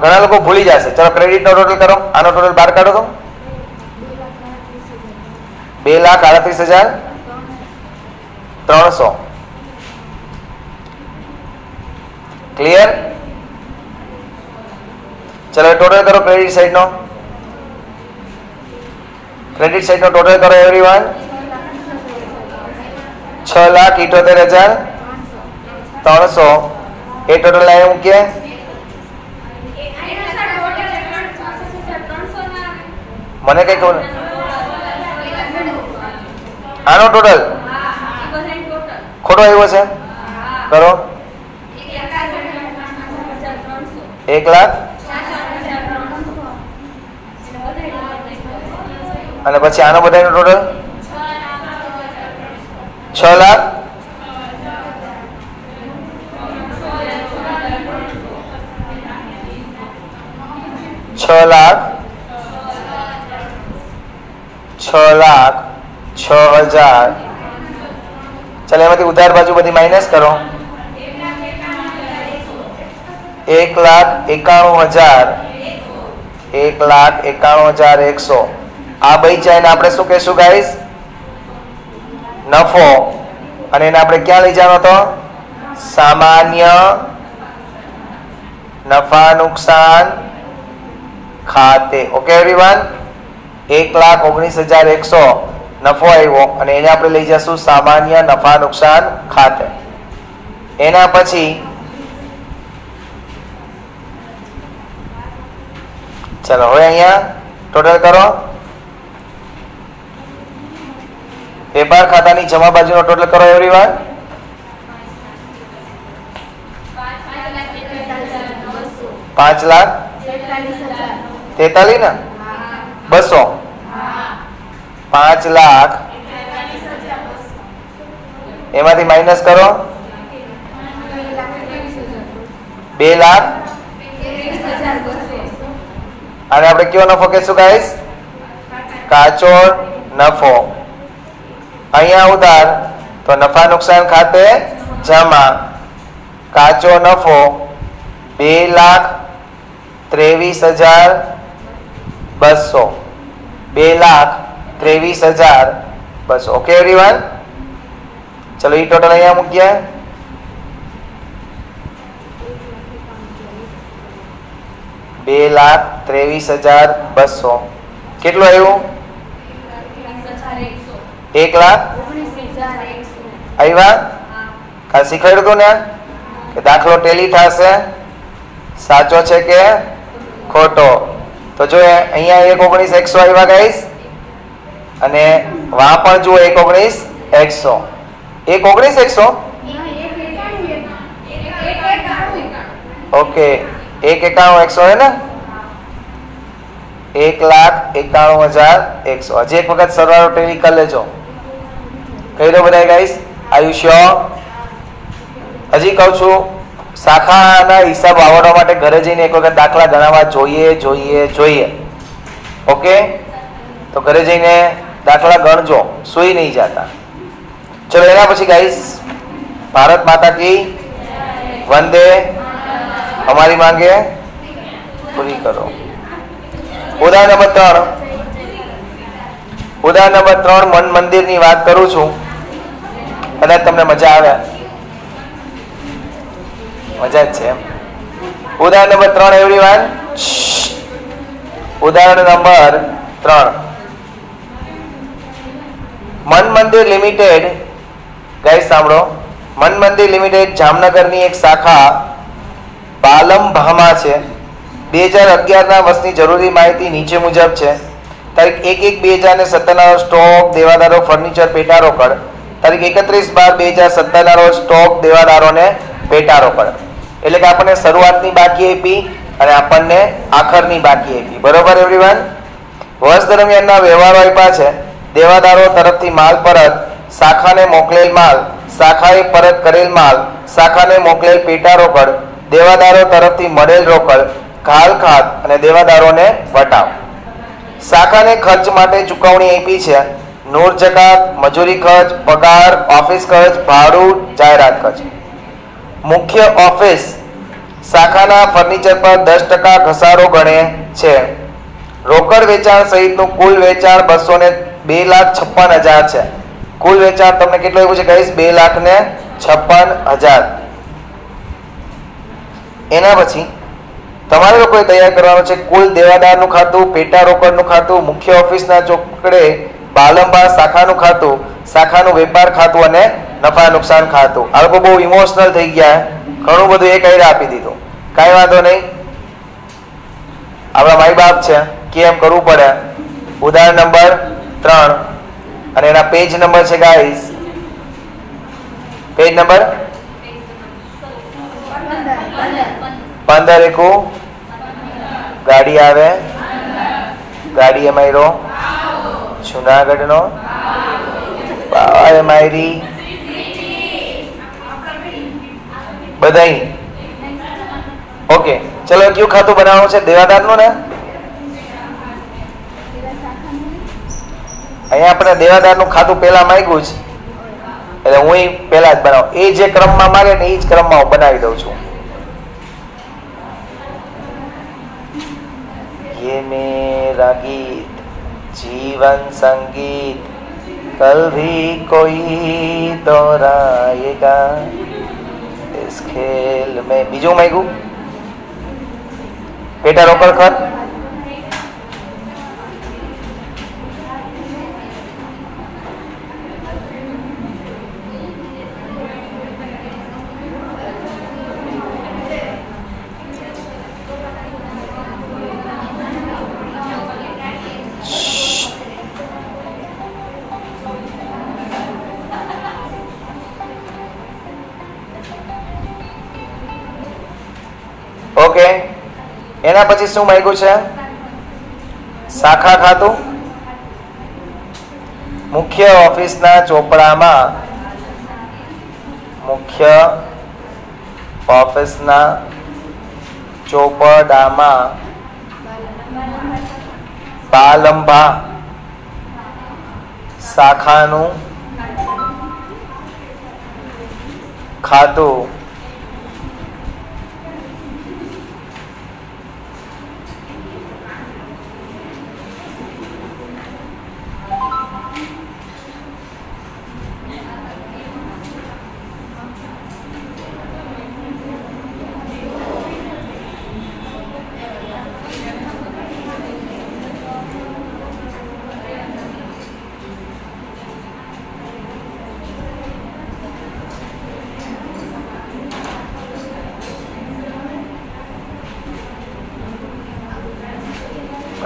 ઘણા લોકો ભૂલી જશે. ચલો ક્રેડિટ નો ટોટલ કરો. આનો ટોટલ બહાર કાઢો તો. બે લાખ આડત્રીસ હજાર ત્રણસો. ક્લિયર ચલો ટોટલ કરો ક્રેડિટ સાઈડનો ક્રેડિટ સાઈડનો ટોટલ કરો એવરીવન છ લાખ ઇઠોતેર હજાર ત્રણસો. એ ટોટલ લાઈન મૂકીએ મને કઈ ખબર આનો ટોટલ ખોટો આવ્યો છે? કરો. એક લાખ અને પછી આનો બધાનો ટોટલ છ લાખ? છ લાખ? છ લાખ છ હજાર. ચાલો એમાંથી ઉધાર બાજુ બધી માઇનસ કરો. એક લાખ એકાણું હજાર. એક લાખ એકાણું હજાર એકસો. આ બચા એને આપણે શું કહીશું ગાઈસ નફો. અને એને આપણે ક્યાં લઈ જવાનો હતો? સામાન્ય નફા નુકસાન ખાતે. ઓકે એવરીવન એક લાખ ઓગણીસ હજાર એકસો નફો આવ્યો અને એને આપણે લઈ જશું સામાન્ય નફા નુકસાન ખાતે. એના પછી ચલો, હવે અહીંયા ટોટલ કરો. વેપાર ખાતાની જમા બાજુનો ટોટલ કરો એવરીવન પાંચ લાખ? તેતાલીસ ને? બસો? પાંચ લાખ. એમાંથી માઇનસ કરો. બે લાખ. અને આપણે કયો નફો કહેશું ગાઈસ કાચો નફો. અહીંયા ઉધાર, તો નફા નુકસાન ખાતે જમા, કાચો નફો બે લાખ ત્રેવીસ હજાર બસો. બે લાખ ત્રેવીસ હજાર બસો. ઓકે એવરીવન ચલો એ ટોટલ અહીંયા મૂક્યા બે લાખ ત્રેવીસ હજાર બસો. કેટલું આવ્યું? એક લાખ? આવ્યા? કાલ શીખવાડ્યું ને? કે દાખલો ટેલી થશે. સાચો છે કે ખોટો? તો જો અહીંયા એક ઓગણીસ એકસો આવ્યા ગાઈસ. અને વા પણ જુઓ એક ઓગણીસ એકસો. એક ઓગણીસ એકસો? ઓકે. એક એકાણું એકસો હે ને? એક લાખ એકાણું હજાર એકસો. હજી એક વખત સરવાળો ટેલી કરી લેજો. કહી દો બધા ગાઈસ આયુષ્ય હજી કહું છું, શાખાના હિસાબ આવડવા માટે ઘરે જઈને એક વખત દાખલા ગણાવવા જોઈએ જોઈએ જોઈએ. ઓકે તો ઘરે જઈને દાખલા ગણજો, સુઈ નહીં જતા. ચલો, એના પછી ગાઈસ ભારત માતા કી વંદે. અમારી માંગે પૂરી કરો. ઉદાહરણ નંબર ત્રણ. ઉદાહરણ નંબર ત્રણ મન મંદિરની વાત કરું છું. કદાચ તમને મજા આવે? મજા જ છે એમ. ઉદાહરણ નંબર ત્રણ એવરી વાન ઉદાહરણ નંબર ત્રણ. મન મંદિર લિમિટેડ ગાઈ સાંભળો. મન મંદિર લિમિટેડ જામનગરની એક શાખા પાલમ ભામા છે. બે હજાર અગિયારના વર્ષની જરૂરી માહિતી નીચે મુજબ છે. તારીખ એક એક બે હજાર ને સત્તરના સ્ટોક, દેવાદારો, ફર્નિચર, પેટા રોકડ. તારીખ એકત્રીસ બાર બે હજાર સત્તરના રોજ સ્ટોક દેવાદારોને પેટા રોકડ એટલે કે આપણને શરૂઆતની બાકી આપી અને આપણને આખરની બાકી આપી. બરોબર એવરીવન વર્ષ દરમિયાનના વ્યવહારો આપ્યા છે. દેવાદારો તરફથી માલ પરત, શાખાને મોકલેલ માલ, શાખાએ પરત કરેલ માલ, શાખાને મોકલેલ પેટા રોકડ દેવાદારો તરફથી મળેલ રોકડ, ઘાલ ખાત અને દેવાદારોને વટાવ. શાખાને ખર્ચ માટે ચૂકવણી આપી છે. નૂર જકાત, મજૂરી ખર્ચ, પગાર, ઓફિસ ખર્ચ, ભાડું, જાહેરાત ખર્ચ. મુખ્ય ઓફિસ શાખાના ફર્નિચર પર દસ ટકા ઘસારો ગણે છે. રોકડ વેચાણ સહિતનું કુલ વેચાણ બસો ને બે લાખ છપ્પન હજાર છે. કુલ વેચાણ તમને કેટલું એવું છે કહીશ બે લાખ ને છપ્પન હજાર. એના પછી તમારે લોકોએ તૈયાર કરવાનું છે કુલ દેવાદારનું ખાતું, પેટા રોકડનું ખાતું, મુખ્ય ઓફિસના ચોકડે બાલંબા શાખાનું ખાતું, શાખાનું વેપાર ખાતું અને નફા નુકસાન ખાતું. આ લોકો બહુ ઇમોશનલ થઈ ગયા. ઘણું બધું એ કઈ આપી દીધું. કાંઈ વાંધો નહીં. આપણા માઈ બાપ છે. કેમ કરવું પડે? ઉદાહરણ નંબર ત્રણ. અને એના પેજ નંબર છે ગાઈસ પેજ નંબર પંદર એકુ. ગાડી આવે? ગાડી અમાયરો જુનાગઢનો બાવા માયરી બધાય ઓકે ચલો કયું ખાતું બનાવવાનું છે દેવાદારનું ને અહીંયા આપણે દેવાદારનું ખાતું પહેલા માંગ્યું છે એટલે હું પહેલા જ બનાવું એ જે ક્રમમાં માંગે ને એ જ ક્રમમાં હું બનાવી દઉં છું ये मेरा गीत जीवन संगीत। कल भी कोई दोहराएगा। इस खेल में बीजू मैगू। बेटा रोकड़ खर। એના પછી શું માંગ્યું છે? શાખા ખાતું? મુખ્ય ઓફિસના ચોપડામાં મુખ્ય ઓફિસના ચોપડામાં પાલંબા શાખાનું ખાતું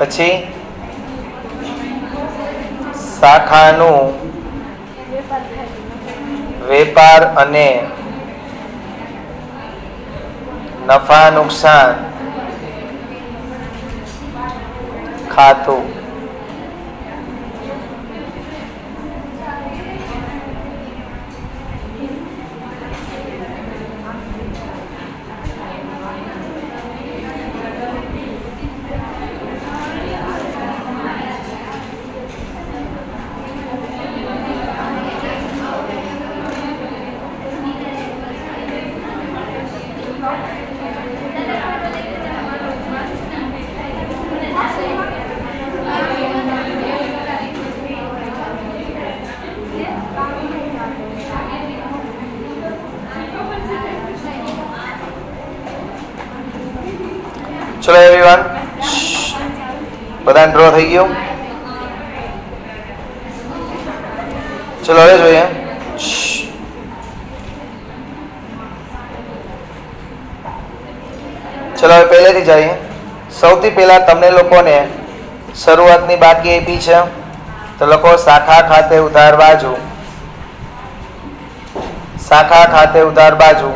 પછી શાખાનું વેપાર અને નફા નુકસાન ખાતું ચલો એવરીવન બધા ડ્રો થઈ ગયો. ચલો, હવે જોઈએ. ચલો, હવે પહેલેથી જઈએ સૌથી પહેલા તમને લોકોને શરૂઆતની બાકી આપી છે. તો લોકો શાખા ખાતે ઉધાર બાજુ શાખા ખાતે ઉધાર બાજુ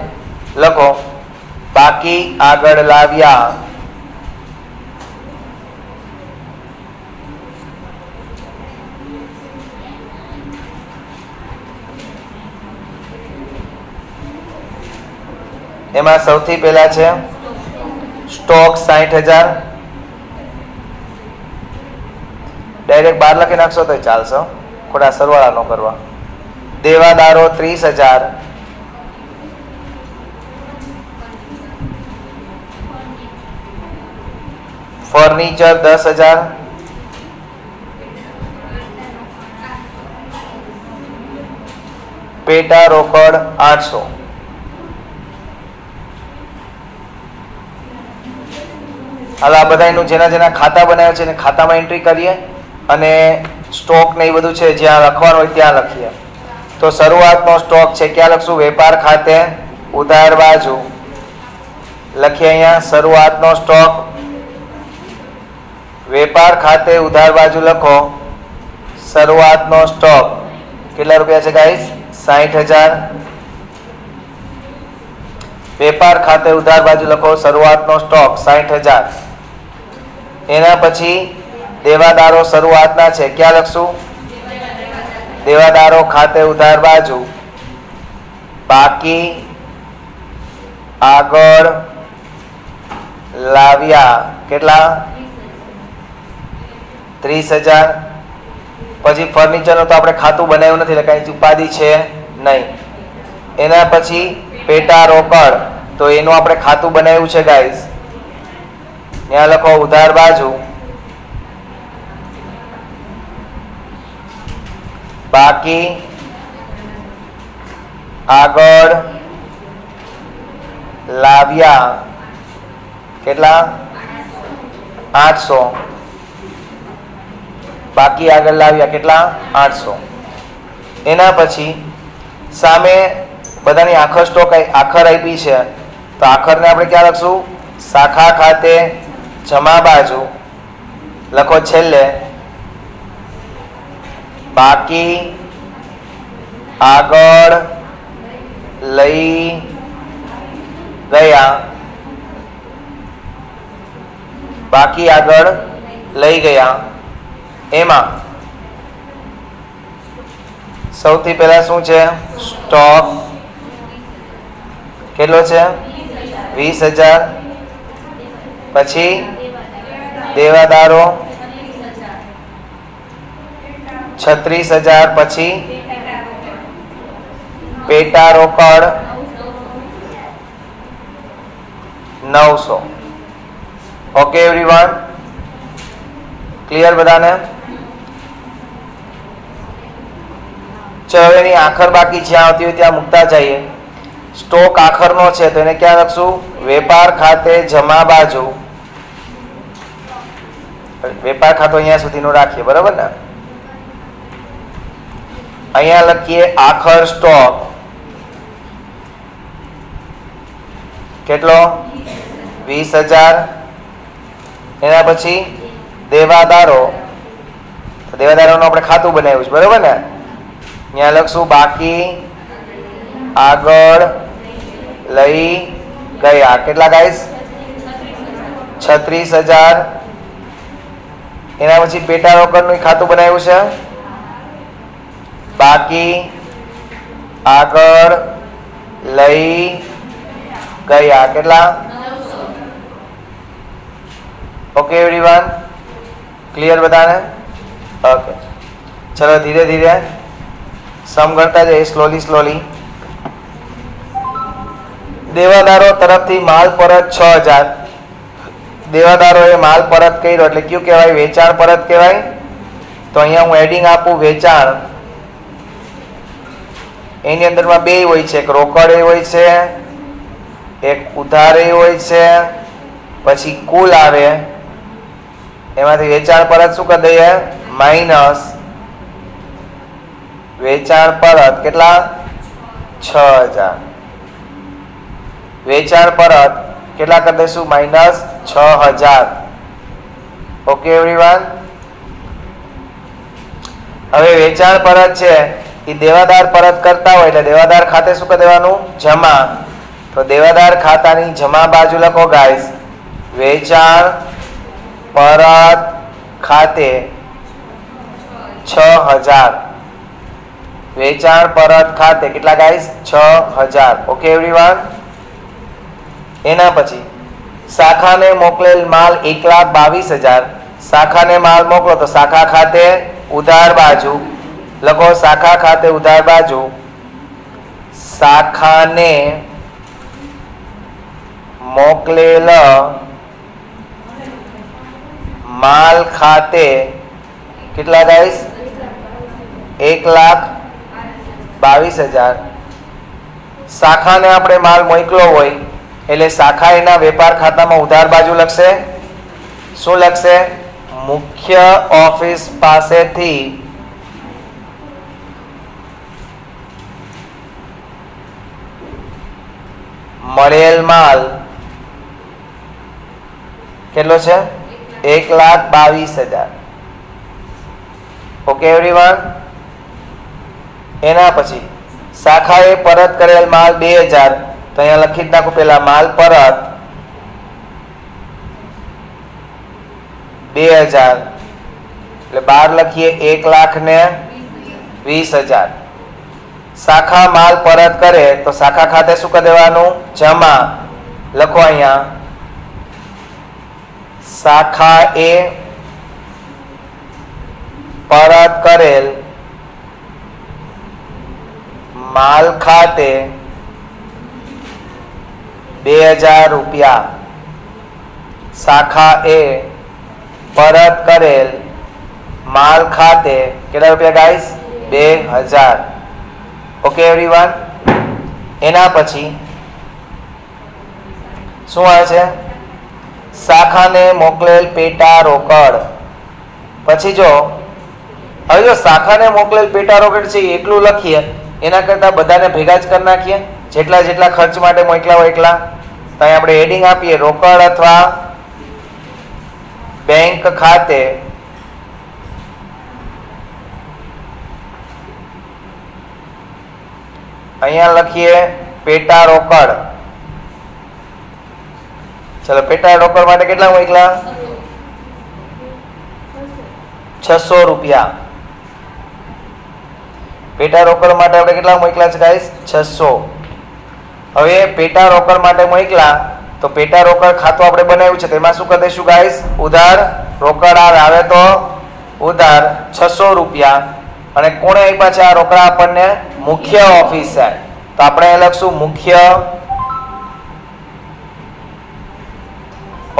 લખો, બાકી આગળ લાવ્યા. એમાં સૌથી પહેલા છે સ્ટોક સાઠ હજાર. ડાયરેક્ટ બાર લખી નાખશો તો ચાલશો ખોટા સરવાળા નો કરવા. દેવાદારો ત્રીસ હજાર. ફર્નિચર દસ હજાર. પેટા રોકડ આઠસો. હાલ બધા એનું જેના જેના ખાતા બનાવ્યા છે એને ખાતામાં એન્ટ્રી કરીએ અને સ્ટોક ને એ બધું છે જ્યાં લખવાનું હોય ત્યાં લખીએ. તો શરૂઆતનો સ્ટોક છે, ક્યાં લખશું? વેપાર ખાતે, ઉધાર બાજુ. લખીએ અહીંયા, શરૂઆતનો સ્ટોક વેપાર ખાતે, ઉધાર બાજુ લખો. શરૂઆતનો સ્ટોક કેટલા રૂપિયા છે ગાઈસ સાહીઠ હજાર. વેપાર ખાતે, ઉધાર બાજુ લખો. શરૂઆતનો સ્ટોક સાહીઠ હજાર. એના પછી દેવાદારો શરૂઆતના છે. ક્યાં લખશું? દેવાદારો ખાતે ઉધાર બાજુ. બાકી આગળ લાવ્યા. કેટલા? ત્રીસ હજાર. પછી ફર્નિચરનું તો આપણે ખાતું બનાવ્યું નથી, એટલે કઈ ઉપાધિ છે નહીં. એના પછી પેટા રોકડ. તો એનું આપણે ખાતું બનાવ્યું છે ગાઈસ ત્યાં લખો, ઉધાર બાજુ. બાકી. આગળ. લાવ્યા. કેટલા? આઠસો. બાકી આગળ લાવ્યા કેટલા? આઠસો. એના પછી સામે બધાની આખર સ્ટોક આખર આપી છે. તો આખરને આપણે ક્યાં લખશું? શાખા ખાતે જમા બાજુ લખો છેલ્લે, બાકી આગળ લઈ ગયા, બાકી આગળ લઈ ગયા. એમાં સૌથી પહેલા શું છે? સ્ટોક કેટલો છે? વીસ હજાર. પછી દેવાદારો છત્રીસ હજાર પછી પેટા રોકડ નવસો. ઓકે એવરીવન ક્લિયર બધાને? ચવેની આખર બાકી જ્યાં આવતી હોય ત્યાં મૂકતા જઈએ. સ્ટોક આખરનો છે, તો એને ક્યાં લખશું વેપાર ખાતે જમા બાજુ. વેપાર ખાતો અહીંયા સુધીનું રાખીએ, બરાબર ને? અહીંયા લખીએ, આખર સ્ટોક. કેટલો? વીસ હજાર. એના પછી દેવાદારો. દેવાદારોનું આપણે ખાતું બનાવ્યું છે, બરાબર ને? અહીંયા લખશું, બાકી આગળ લઈ ગયા. કેટલા, ગાઈસ? છત્રીસ હજાર. એના પછી પેટા રોકડનું ખાતું બનાવ્યું છે. બાકી આગળ લઈ ગયા. કેટલા? ઓકે એવરીવન ક્લિયર બધાને? ઓકે ચલો, ધીરે ધીરે. સમ ગણતા જઈએ સ્લોલી સ્લોલી દેવાદારો તરફથી માલ પરત છ હજાર. દેવાદારોએ માલ પરત કર્યો એટલે કયું કહેવાય? વેચાણ પરત કહેવાય? તો અહીંયા હું એડિંગ આપું વેચાણ. એની અંદરમાં બે હોય છે. એક રોકડ હોય છે, એક ઉધાર હોય છે, પછી કુલ આવે. એમાંથી વેચાણ પરત શું કરી દઈએ? માઇનસ વેચાણ પરત કેટલા? છ હજાર. વેચાણ પરત કેટલા કરી દઈશું? માઇનસ છ હજાર. ઓકે એવરીવન હવે વેચાણ પરત છે. એ દેવાદાર પરત કરતા હોય એટલે દેવાદાર ખાતે શું કરી દેવાનું? જમા. તો દેવાદાર ખાતાની જમા બાજુ લખો ગાઈસ વેચાણ પરત ખાતે છ હજાર. વેચાણ પરત ખાતે કેટલા ગાઈસ છ હજાર. ઓકે એવરીવન એના પછી શાખાને મોકલેલ માલ એક લાખ બાવીસ હજાર. શાખાને માલ મોકલો તો શાખા ખાતે ઉધાર બાજુ. લખો શાખા ખાતે ઉધાર બાજુ. શાખાને મોકલેલ માલ ખાતે કેટલા ગાઈસ? એક લાખ બાવીસ હજાર. શાખાને આપણે માલ મોકલો હોય. એટલે શાખા એના વેપાર ખાતામાં ઉધાર બાજુ લખશે. શું લખશે? મુખ્ય ઓફિસ પાસેથી મળેલ માલ કેટલો છે? એક લાખ બાવીસ હજાર. ઓકે એવરીવન એના પછી, શાખાએ પરત કરેલ માલ બે હજાર. તો અહીંયા લખી જ નાખું પેલા માલ પરત. બે હજાર. એટલે બાર લખીએ એક લાખ ને વીસ હજાર. શાખા માલ પરત કરે તો શાખા ખાતે શું કરી દેવાનું? જમા. લખો અહીંયા. શાખા એ પરત કરેલ માલ ખાતે બે હજાર રૂપિયા. શાખા એ પરત કરેલ માલ ખાતે કેટલા રૂપિયા ગાઈસ? બે હજાર. ઓકે એવરીવન એના પછી શું આવે છે? શાખાને મોકલેલ પેટા રોકડ. પછી જો, હવે જો શાખાને મોકલેલ પેટા રોકડ છે એટલું લખીએ, એના કરતાં બધાને ભેગા જ કરી નાખીએ. જેટલા જેટલા ખર્ચ માટે મોકલા હોય એટલા. તો આપણે હેડિંગ આપીએ, રોકડ અથવા બેંક ખાતે અહીંયા લખીએ, પેટા રોકડ. ચલો, પેટા રોકડ માટે કેટલા મોકલા? છસો રૂપિયા. પેટા રોકડ માટે આપણે કેટલા મોકલા છે ગાઈસ છસો. હવે પેટા રોકડ માટે મોકલા તો પેટા રોકડ ખાતું આપણે બનાવ્યું છે. તેમાં શું કરી દઈશું ગાઈસ ઉધાર, રોકડ આર આવે તો ઉધાર છસો રૂપિયા. અને કોણે આપ્યા છે? આ રોકડા આપણને મુખ્ય ઓફિસર તો આપણે લખશું મુખ્ય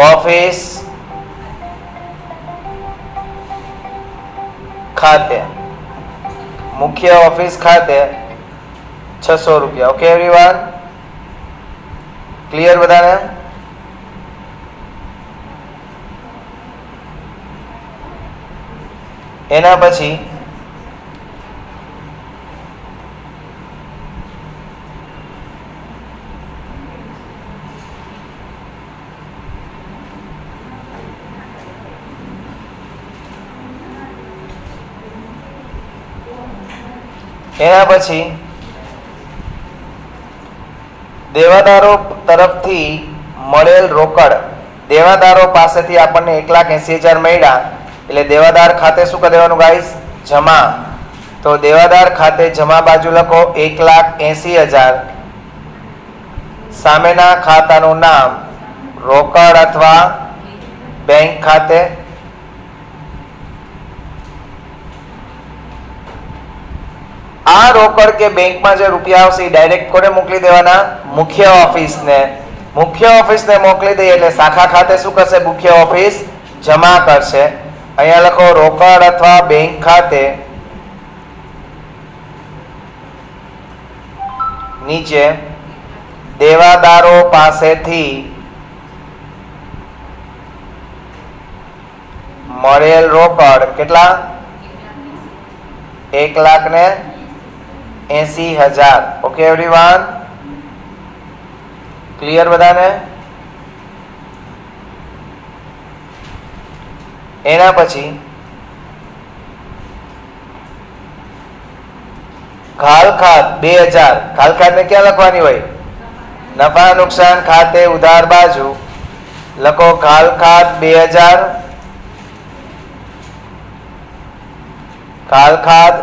ઓફિસ ખાતે. મુખ્ય ઓફિસ ખાતે છસો રૂપિયા. ઓકે એવરીવન ક્લિયર બધાને એના પછી એના પછી દેવાદારો તરફથી મળેલ રોકડ દેવાદારો પાસેથી આપણને એક લાખ એસી હજાર મળ્યા. એટલે દેવાદાર ખાતે શું કરી દેવાનું ગાઈસ જમા. તો દેવાદાર ખાતે જમા બાજુ લખો, એક લાખ એસી હજાર. સામેના ખાતાનું નામ રોકડ અથવા બેંક ખાતે. આ રોકડ કે બેંકમાં જે રૂપિયા આવશે એ ડાયરેક્ટ કોને મોકલી દેવાના? મુખ્ય ઓફિસને મુખ્ય ઓફિસને મોકલી દઈએ એટલે શાખા ખાતે શું કરશે? મુખ્ય ઓફિસ જમા કરશે. અહીંયા લખો, રોકડ અથવા બેંક ખાતે નીચે દેવાદારો પાસેથી મળેલ રોકડ કેટલા? એક લાખ ને એસી હજાર. ઓકે એવરીવન ક્લિયર બધાને? એના પછી ખાલ ખાત બે હજાર. ખાલ ખાત ને ક્યાં લખવાની હોય? નફા, નુકસાન, ખાતે, ઉધાર, બાજુ. લખો ખાલ ખાત બે હજાર. ખાલ ખાત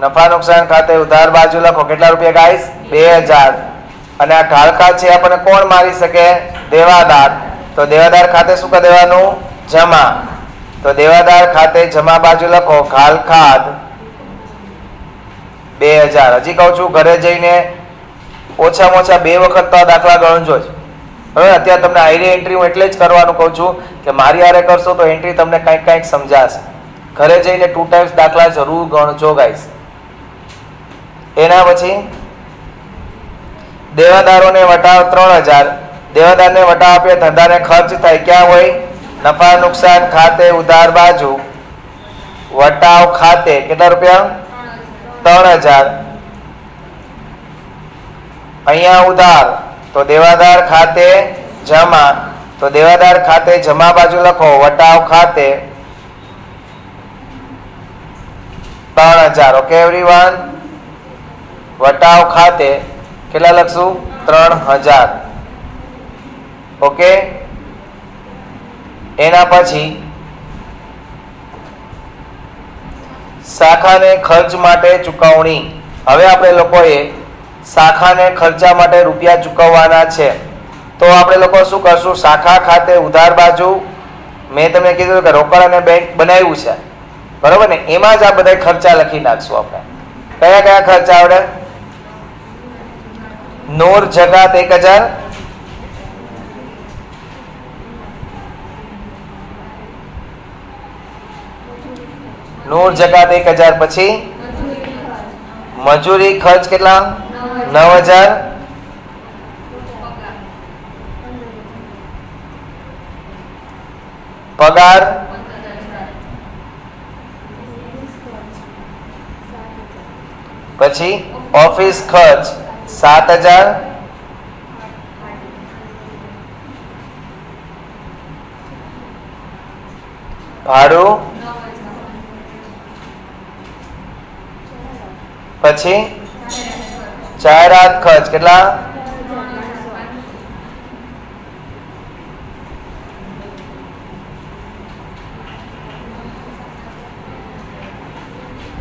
નફા, નુકસાન, ખાતે, ઉધાર, બાજુ લખો. કેટલા રૂપિયા ગાઈસ? બે હજાર. અને આ ખાલ છે, આપણને કોણ મારી શકે? દેવાદાર. તો દેવાદાર ખાતે શું કરી દેવાનું જમા. તો દેવાદાર ખાતે જમા બાજુ લખો ખાલખાદ બે હજાર. હજી કહું છું, ઘરે જઈને ઓછામાં ઓછા બે વખત તો દાખલા ગણજો જ હવે અત્યારે તમને આઈડિયા એન્ટ્રી હું એટલે જ કરવાનું કહું છું કે મારી હારે કરશો તો એન્ટ્રી તમને કંઈક કંઈક સમજાશે. ઘરે જઈને ટુ ટાઈમ્સ દાખલા જરૂર ગણજો ગાઈશ એના પછી દેવાદારોને વટાવ ત્રણ હજાર. દેવાદારને વટાવ આપે ધંધાને ખર્ચ થાય ક્યાં હોય? નફા, નુકસાન, ખાતે, ઉધાર, બાજુ. વટાવ ખાતે કેટલા રૂપિયા? ત્રણ હજાર. અહીંયા ઉધાર. તો દેવાદાર ખાતે જમા. તો દેવાદાર ખાતે જમા બાજુ લખો, વટાવ ખાતે ત્રણ હજાર. ઓકે એવરી વટાવ ખાતે કેટલા લખશું? ત્રણ હજાર. ઓકે? એના પછી શાખાને ખર્ચ માટે ચૂકવણી. હવે આપણે લોકોએ શાખાને ખર્ચા માટે રૂપિયા ચૂકવવાના છે. તો આપણે લોકો શું કરશું? શાખા ખાતે ઉધાર બાજુ મેં તમને કીધું કે રોકડ અને બેંક બનાવ્યું છે. બરોબર ને? એમાં જ આ બધા ખર્ચા લખી નાખશું આપણે. કયા કયા ખર્ચા આવડે? નૂર જગાત એક હજાર નૂર જગાત એક હજાર પછી મજૂરી ખર્ચ કેટલા? નવ હજાર। પગાર? પછી? ઓફિસ ખર્ચ। સાત હજાર ભાડું પછી જાહેરાત ખર્ચ કેટલા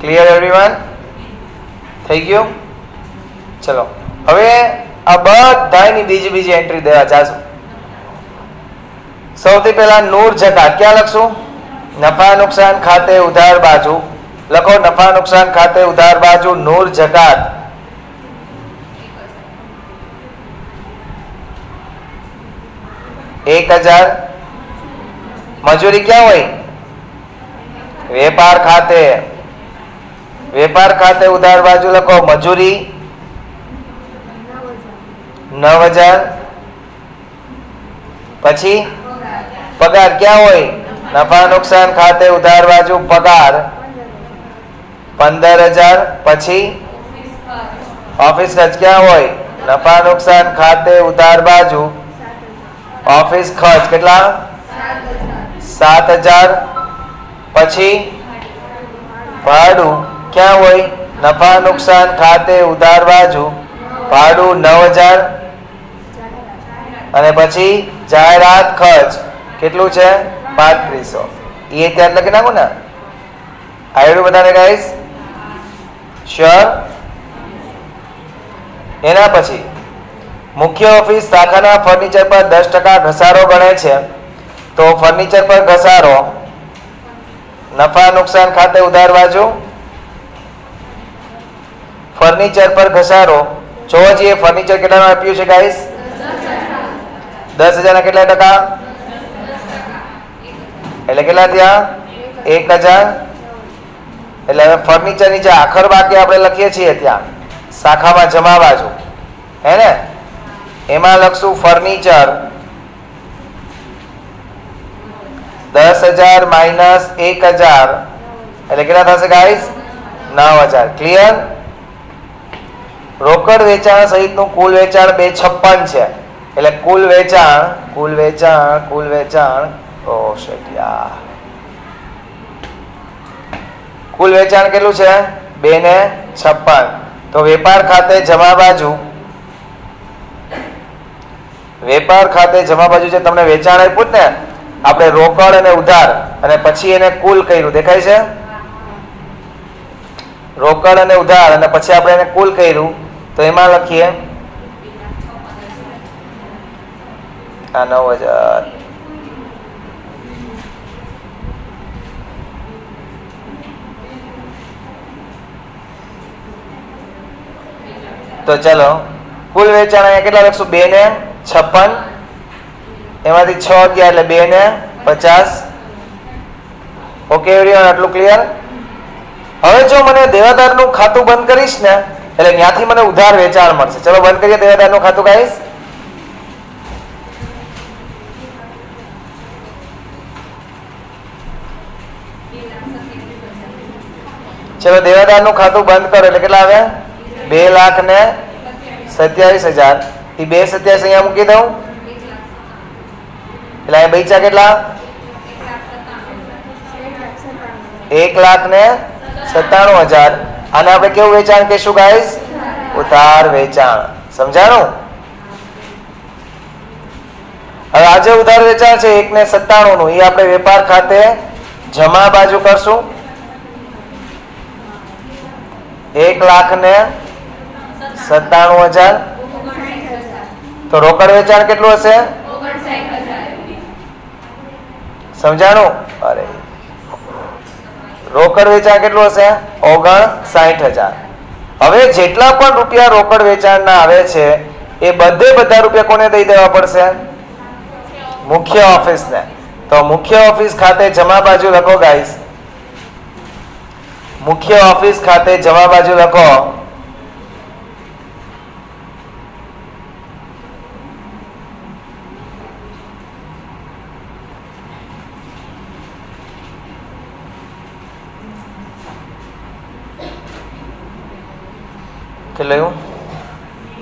ક્લિયર એવરીવન થઈ ગયું ચલો હવે આ બધાની બીજી બીજી એન્ટ્રી દેવા જાશું સૌથી પહેલા નૂર જકા ક્યાં લખશું? નફા નુકસાન ખાતે ઉધાર બાજુ. લખો, નફા નુકસાન ખાતે ઉધાર બાજુ, નૂર જકાત. એક હજાર. મજૂરી ક્યાં હોય? વેપાર ખાતે. વેપાર ખાતે ઉધાર બાજુ લખો, મજૂરી. નવ હજાર પછી? પગાર ક્યાં હોય? નફા નુકસાન ખાતે ઉધાર બાજુ પગાર. પંદર હજાર પછી? ઓફિસ ખર્ચ ક્યાં હોય? નફા નુકસાન ખાતે ઉધાર બાજુ. ઓફિસ ખર્ચ કેટલા? સાત હજાર પછી? ભાડું ક્યાં હોય? નફા નુકસાન ખાતે ઉધાર બાજુ. ભાડું નવ હજાર અને પછી જાહેરાત ખર્ચ. કેટલું છે? પાંત્રીસો. એ ત્યાં લખી નાખું ને. આવડ્યું બધાને ગાઈસ શ્યોર એના પછી, મુખ્ય ઓફિસ શાખાના ફર્નિચર પર દસ ટકા ઘસારો ગણે છે. તો ફર્નિચર પર ઘસારો નફા નુકસાન ખાતે ઉધાર બાજુ ફર્નિચર પર ઘસારો. જોવા એ ફર્નિચર કેટલાનું આપ્યું છે ગાઈસ દસ હજારના કેટલા ટકા? એટલે કેટલા થયા? એક હજાર. એટલે હવે ફર્નિચરની જે આખર બાકી આપણે લખીએ છીએ ત્યાં. શાખામાં જમા બાજુ હે ને? એમાં લખશું ફર્નિચર દસ હજાર માઇનસ એક હજાર. એટલે કેટલા થશે ગાઈસ નવ હજાર. ક્લિયર રોકડ વેચાણ સહિતનું કુલ વેચાણ બે છપ્પન છે. એટલે કુલ વેચાણ કુલ વેચાણ કુલ વેચાણ, ઓ શેટિયા કુલ વેચાણ કેટલું છે? બે ને છપ્પન. તો વેપાર ખાતે જમા બાજુ, વેપાર ખાતે જમા બાજુ છે તમને વેચાણ આપ્યું ને, આપણે રોકડ અને ઉધાર, અને પછી એને કુલ કર્યું. દેખાય છે? રોકડ અને ઉધાર, અને પછી આપણે એને કુલ કર્યું. તો એમાં લખીએ આ નવ હજાર. તો ચલો, કુલ વેચાણ અહીંયા કેટલા લખશું? બે ને છપ્પન. એમાંથી છ અગિયાર એટલે બે ને પચાસ. ઓકે આટલું ક્લિયર હવે જો મને દેવાદારનું ખાતું બંધ કરીશ ને, એટલે ત્યાંથી મને ઉધાર વેચાણ મળશે. ચલો, બંધ કરીએ, દેવાદારનું ખાતું ગાઈશ ચલો દેવાદારનું ખાતું બંધ કરો. એટલે કેટલા આવે? બે લાખ ને સત્યાવીસ હજાર. એ બે સત્યાવીસ અહીંયા મૂકી દઉં. એટલે અહીંયા બૈચા કેટલા? એક લાખ ને સત્તાણું હજાર. અને આપણે કેવું વેચાણ કહીશું ગાઈસ ઉધાર વેચાણ. સમજાણું? હવે આજે ઉધાર વેચાણ છે, એક ને સત્તાણું નું એ આપણે વેપાર ખાતે જમા બાજુ કરશું. એક લાખ ને સત્તાણું હજાર? તો રોકડ વેચાણ કેટલું હશે? સમજાણું? અરે. રોકડ વેચાણ કેટલું હશે? ઓગણ સાઠ હજાર. હવે જેટલા પણ રૂપિયા રોકડ વેચાણના આવે છે, એ બધે બધા રૂપિયા કોને દઈ દેવા પડશે? મુખ્ય ઓફિસને. તો મુખ્ય ઓફિસ ખાતે જમા બાજુ લખો ગાઈસ મુખ્ય ઓફિસ ખાતે જવા બાજુ લખો. કેટલું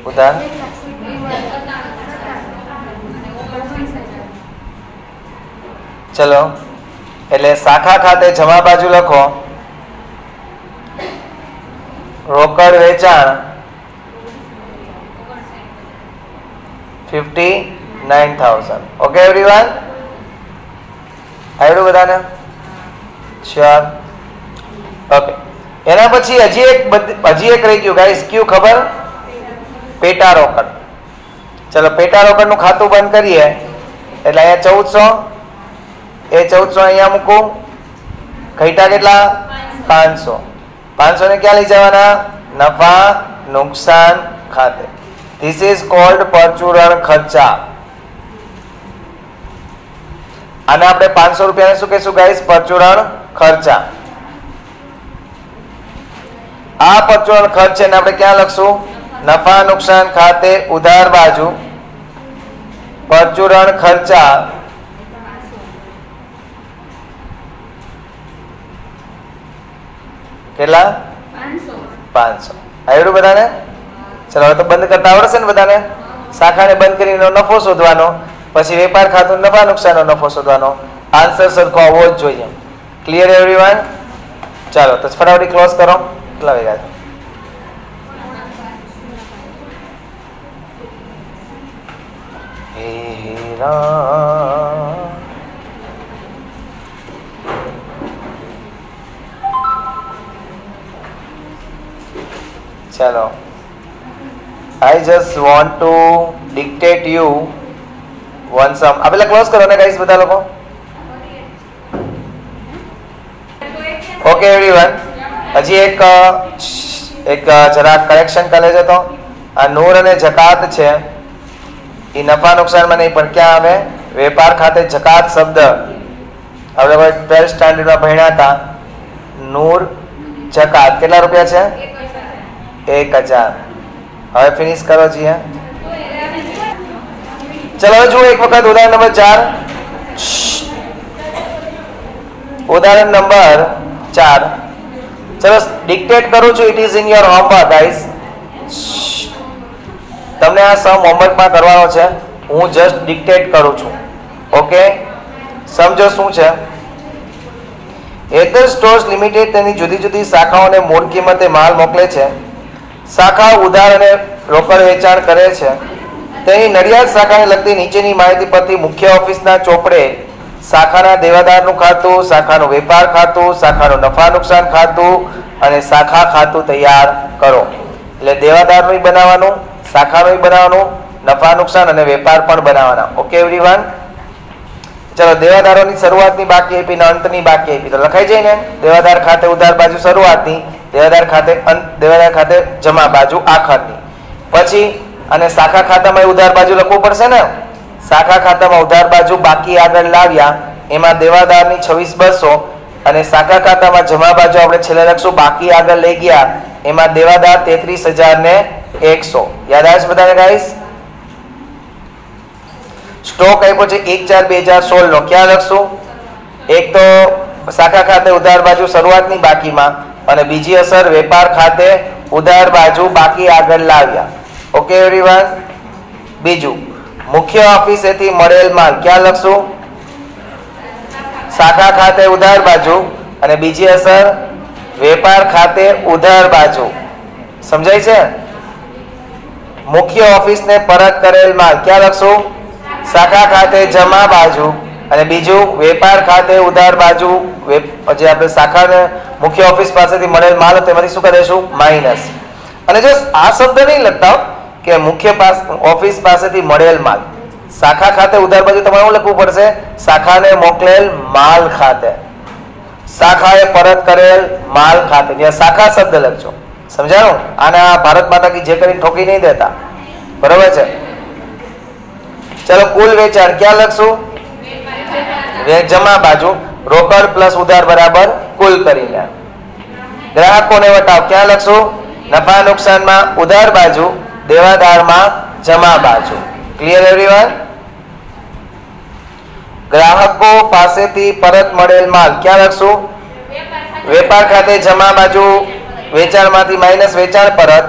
ઉધાર? ચલો. એટલે શાખા ખાતે જવા બાજુ લખો. રોકડ વેચાણ. Fifty nine thousand. Okay everyone આવડ્યું બધાને? શ્યોર ઓકે એના પછી હજી એક હજી એક રહી ગયું. ગાઈસ કયું ખબર? પેટા રોકડ. ચલો, પેટા રોકડનું ખાતું બંધ કરીએ. એટલે અહીંયા ચૌદસો. એ ચૌદસો અહીંયા મૂકું. ઘટ્યા કેટલા? પાંચસો. પાંચસો ને ક્યાં લઈ જવાના? નફા નુકસાન ખાતે. ધીસ ઇઝ કોલ્ડ પરચુરણ ખર્ચા. અને આપણે પાંચસો રૂપિયાને શું કહીશું ગાઈસ પરચુરણ ખર્ચા. આ પરચુરણ ખર્ચ છે આપણે ક્યાં લખશું? નફા નુકસાન ખાતે ઉધાર બાજુ. પરચુરણ ખર્ચા કેટલા? પાંચસો. આવ્યું બધાને? ચલો હવે તો બંધ કરતા આવડશે ને બધાને? શાખાને બંધ કરીને નફો શોધવાનો પછી વેપાર ખાતું નફા નુકસાનનો નફો શોધવાનો. આન્સર સરખો આવવો જ જોઈએ. ક્લિયર એવરીવન ચાલો તો ફટાફટ ક્લોઝ કરો. કેટલા વાગ્યા હે રામ. ચલો I just want to dictate you one sum આ પેલા ક્લોઝ કરો ને ગાઈસ બધા લોકો ઓકે એવરીવન હજી એક એક જરા કરેક્શન કરે છે તો આ નૂર અને જકાત છે એ નફા નુકસાનમાં નહીં પણ ક્યાં આવે વેપાર ખાતે જકાત શબ્દ આપણે ટ્વેલ્થ સ્ટાન્ડર્ડમાં ભણ્યા હતા નૂર જકાત કેટલા રૂપિયા છે એક હજાર હવે ફિનિશ કરો છીએ ચલો જુઓ એક વખત ઉદાહરણ નંબર ચાર. ઉદાહરણ નંબર ચાર. ચલો ડિક્ટેટ કરું છું it is in your homework guys તમને આ સમ હોમવર્કમાં કરવાનો છે. હું જસ્ટ ડિક્ટેટ કરું છું. ઓકે સમજો શું છે? એધર સ્ટોર્સ લિમિટેડ તેની જુદી જુદી શાખાઓને મૂળ કિંમતે માલ મોકલે છે. શાખા ઉધાર અને રોકડ વેચાણ કરે છે. તેની નડિયાદ શાખાને લગતી નીચેની માહિતી પરથી મુખ્ય ઓફિસના ચોપડે શાખાના દેવાદારનું ખાતું, શાખાનું વેપાર ખાતું, શાખાનું નફા નુકસાન ખાતું અને શાખા ખાતું તૈયાર કરો. એટલે દેવાદારનું બનાવવાનું, શાખાનું બનાવવાનું, નફા નુકસાન અને વેપાર પણ બનાવવાના. ઓકે એવરીવન ચલો, દેવાદારોની શરૂઆતની બાકી આપી અંતની બાકી આપી. તો લખાઈ જાય ને, દેવાદાર ખાતે ઉધાર બાજુ શરૂઆતની. દેવાદાર ખાતે દેવાદાર ખાતે જમા બાજુ આખરની પછી અને શાખા ખાતામાં ઉધાર બાજુ લખવું પડશે ને? શાખા ખાતામાં ઉધાર બાજુ બાકી આગળ લાવ્યા, એમાં દેવાદારની છવ્વીસ બસો અને શાખા ખાતામાં જમા બાજુ આપણે છેલ્લે લખશું, બાકી આગળ લઈ ગયા, એમાં દેવાદાર તેત્રીસ હજાર ને એકસો. યાદ આવે છે બધાને ગાઈસ સ્ટોક આપ્યો છે એક ચાર બે હજાર સોળ નો ક્યાં લખશું? એક તો શાખા ખાતે ઉધાર બાજુ શરૂઆતની બાકીમાં અને બીજી અસર વેપાર ખાતે ઉધાર બાજુ બાકી આગળ લાવ્યા. ઓકે એવરીવન બીજું, મુખ્ય ઓફિસેથી મળેલ માલ ક્યાં લખશું? શાખા ખાતે ઉધાર બાજુ અને બીજી અસર, વેપાર ખાતે ઉધાર બાજુ. સમજાય છે? મુખ્ય ઓફિસને પરત કરેલ માલ ક્યાં લખશું? શાખા ખાતે જમા બાજુ. અને બીજું, વેપાર ખાતે ઉધાર બાજુ જે આપણે શાખાને મુખ્ય ઓફિસ પાસેથી મળેલ માલ તેમાંથી શું કરીશું માઇનસ. અને જો આ શબ્દ નહીં લખતા કે મુખ્ય ઓફિસ પાસેથી મળેલ માલ. શાખા ખાતે ઉધાર બાજુ તમારે શું લખવું પડશે? શાખાને મોકલેલ માલ ખાતે. શાખાએ પરત કરેલ માલ ખાતે. ત્યાં શાખા શબ્દ લખજો. સમજાણું? આને આ ભારત માતા કી જે કરીને ઠોકી નહીં દેતા. બરોબર છે? ચલો, કુલ વેચાણ ક્યાં લખશું? જમા બાજુ, રોકડ પ્લસ ઉધાર બરાબર કુલ કરીને. ગ્રાહકોને વટાવ ક્યાં લખશું? નફા નુકસાનમાં ઉધાર બાજુ, દેવાદારમાં જમા બાજુ. ક્લિયર એવરીવન ગ્રાહકો પાસેથી પરત મળેલ માલ ક્યાં લખશું? વેપાર ખાતે જમા બાજુ, વેચાણમાંથી માઇનસ વેચાણ પરત,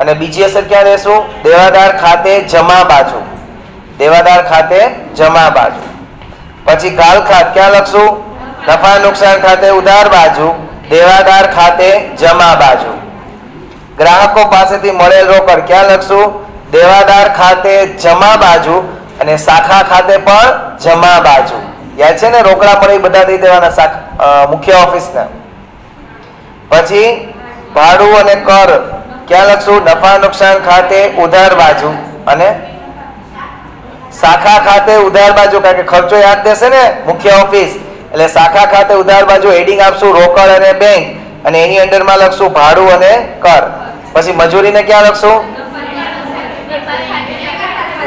અને બીજી અસર ક્યાં રહેશું? દેવાદાર ખાતે જમા બાજુ. દેવાદાર ખાતે જમા બાજુ. પછી ગાલ ખાત ક્યાં લખશું? નફા નુકસાન ખાતે ઉધાર બાજુ દેવાદાર ખાતે જમા બાજુ. ગ્રાહકો પાસેથી મળેલ રોકડ ક્યાં લખશું? દેવાદાર ખાતે જમા બાજુ અને શાખા ખાતે પણ જમા બાજુ. યાદ છે ને રોકડા પણ એ બધા દઈ દેવાના મુખ્ય ઓફિસના. પછી ભાડું અને કર ક્યાં લખશું? નફા નુકસાન ખાતે ઉધાર બાજુ અને શાખા ખાતે ઉધાર બાજુ, કારણ કે ખર્ચો યાદ દેશે ને, મુખ્ય ઓફિસ. એટલે શાખા ખાતે ઉધાર બાજુ હેડિંગ આપશું રોકડ અને બેંક અને એની અંડરમાં લખશું ભાડું અને કર. પછી મજૂરીને ક્યાં લખશું?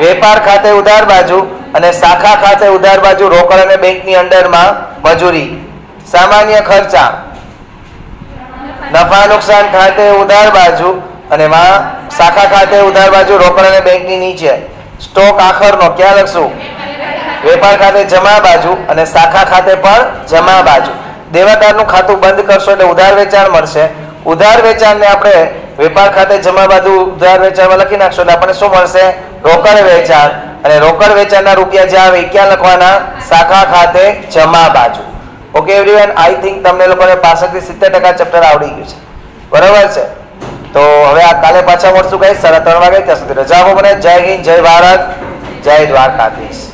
વેપાર ખાતે ઉધાર બાજુ અને શાખા ખાતે ઉધાર બાજુ રોકડ અને બેંકની અંડરમાં મજૂરી. સામાન્ય ખર્ચા. નફા નુકસાન ખાતે ઉધાર બાજુ અને શાખા ખાતે ઉધાર બાજુ રોકડ અને બેંકની નીચે. સ્ટોક આખરનો ક્યાં લખશું વેપાર ખાતે જમા બાજુ અને શાખા ખાતે પણ જમા બાજુ. દેવાદારનું ખાતું બંધ કરશો એટલે ઉધાર વેચાણ મળશે. ઉધાર વેચાણને આપણે વેપાર ખાતે જમા બાજુ ઉધાર વેચાણમાં લખી નાખશો એટલે આપણને શું મળશે? રોકડ વેચાણ. અને રોકડ વેચાણના રૂપિયા જે આવે ક્યાં લખવાના? શાખા ખાતે જમા બાજુ. ઓકે એવરીવન આઈ થિંક તમને લોકોને પાસઠથી સિત્તેર ટકા ચેપ્ટર આવડી ગયું છે. બરાબર છે? તો હવે આ કાલે પાછા મળશું કઈ સાડા ત્રણ વાગે. ત્યાં સુધી રજા આપો મને જય હિન્દ, જય ભારત, જય દ્વારકાધીશ.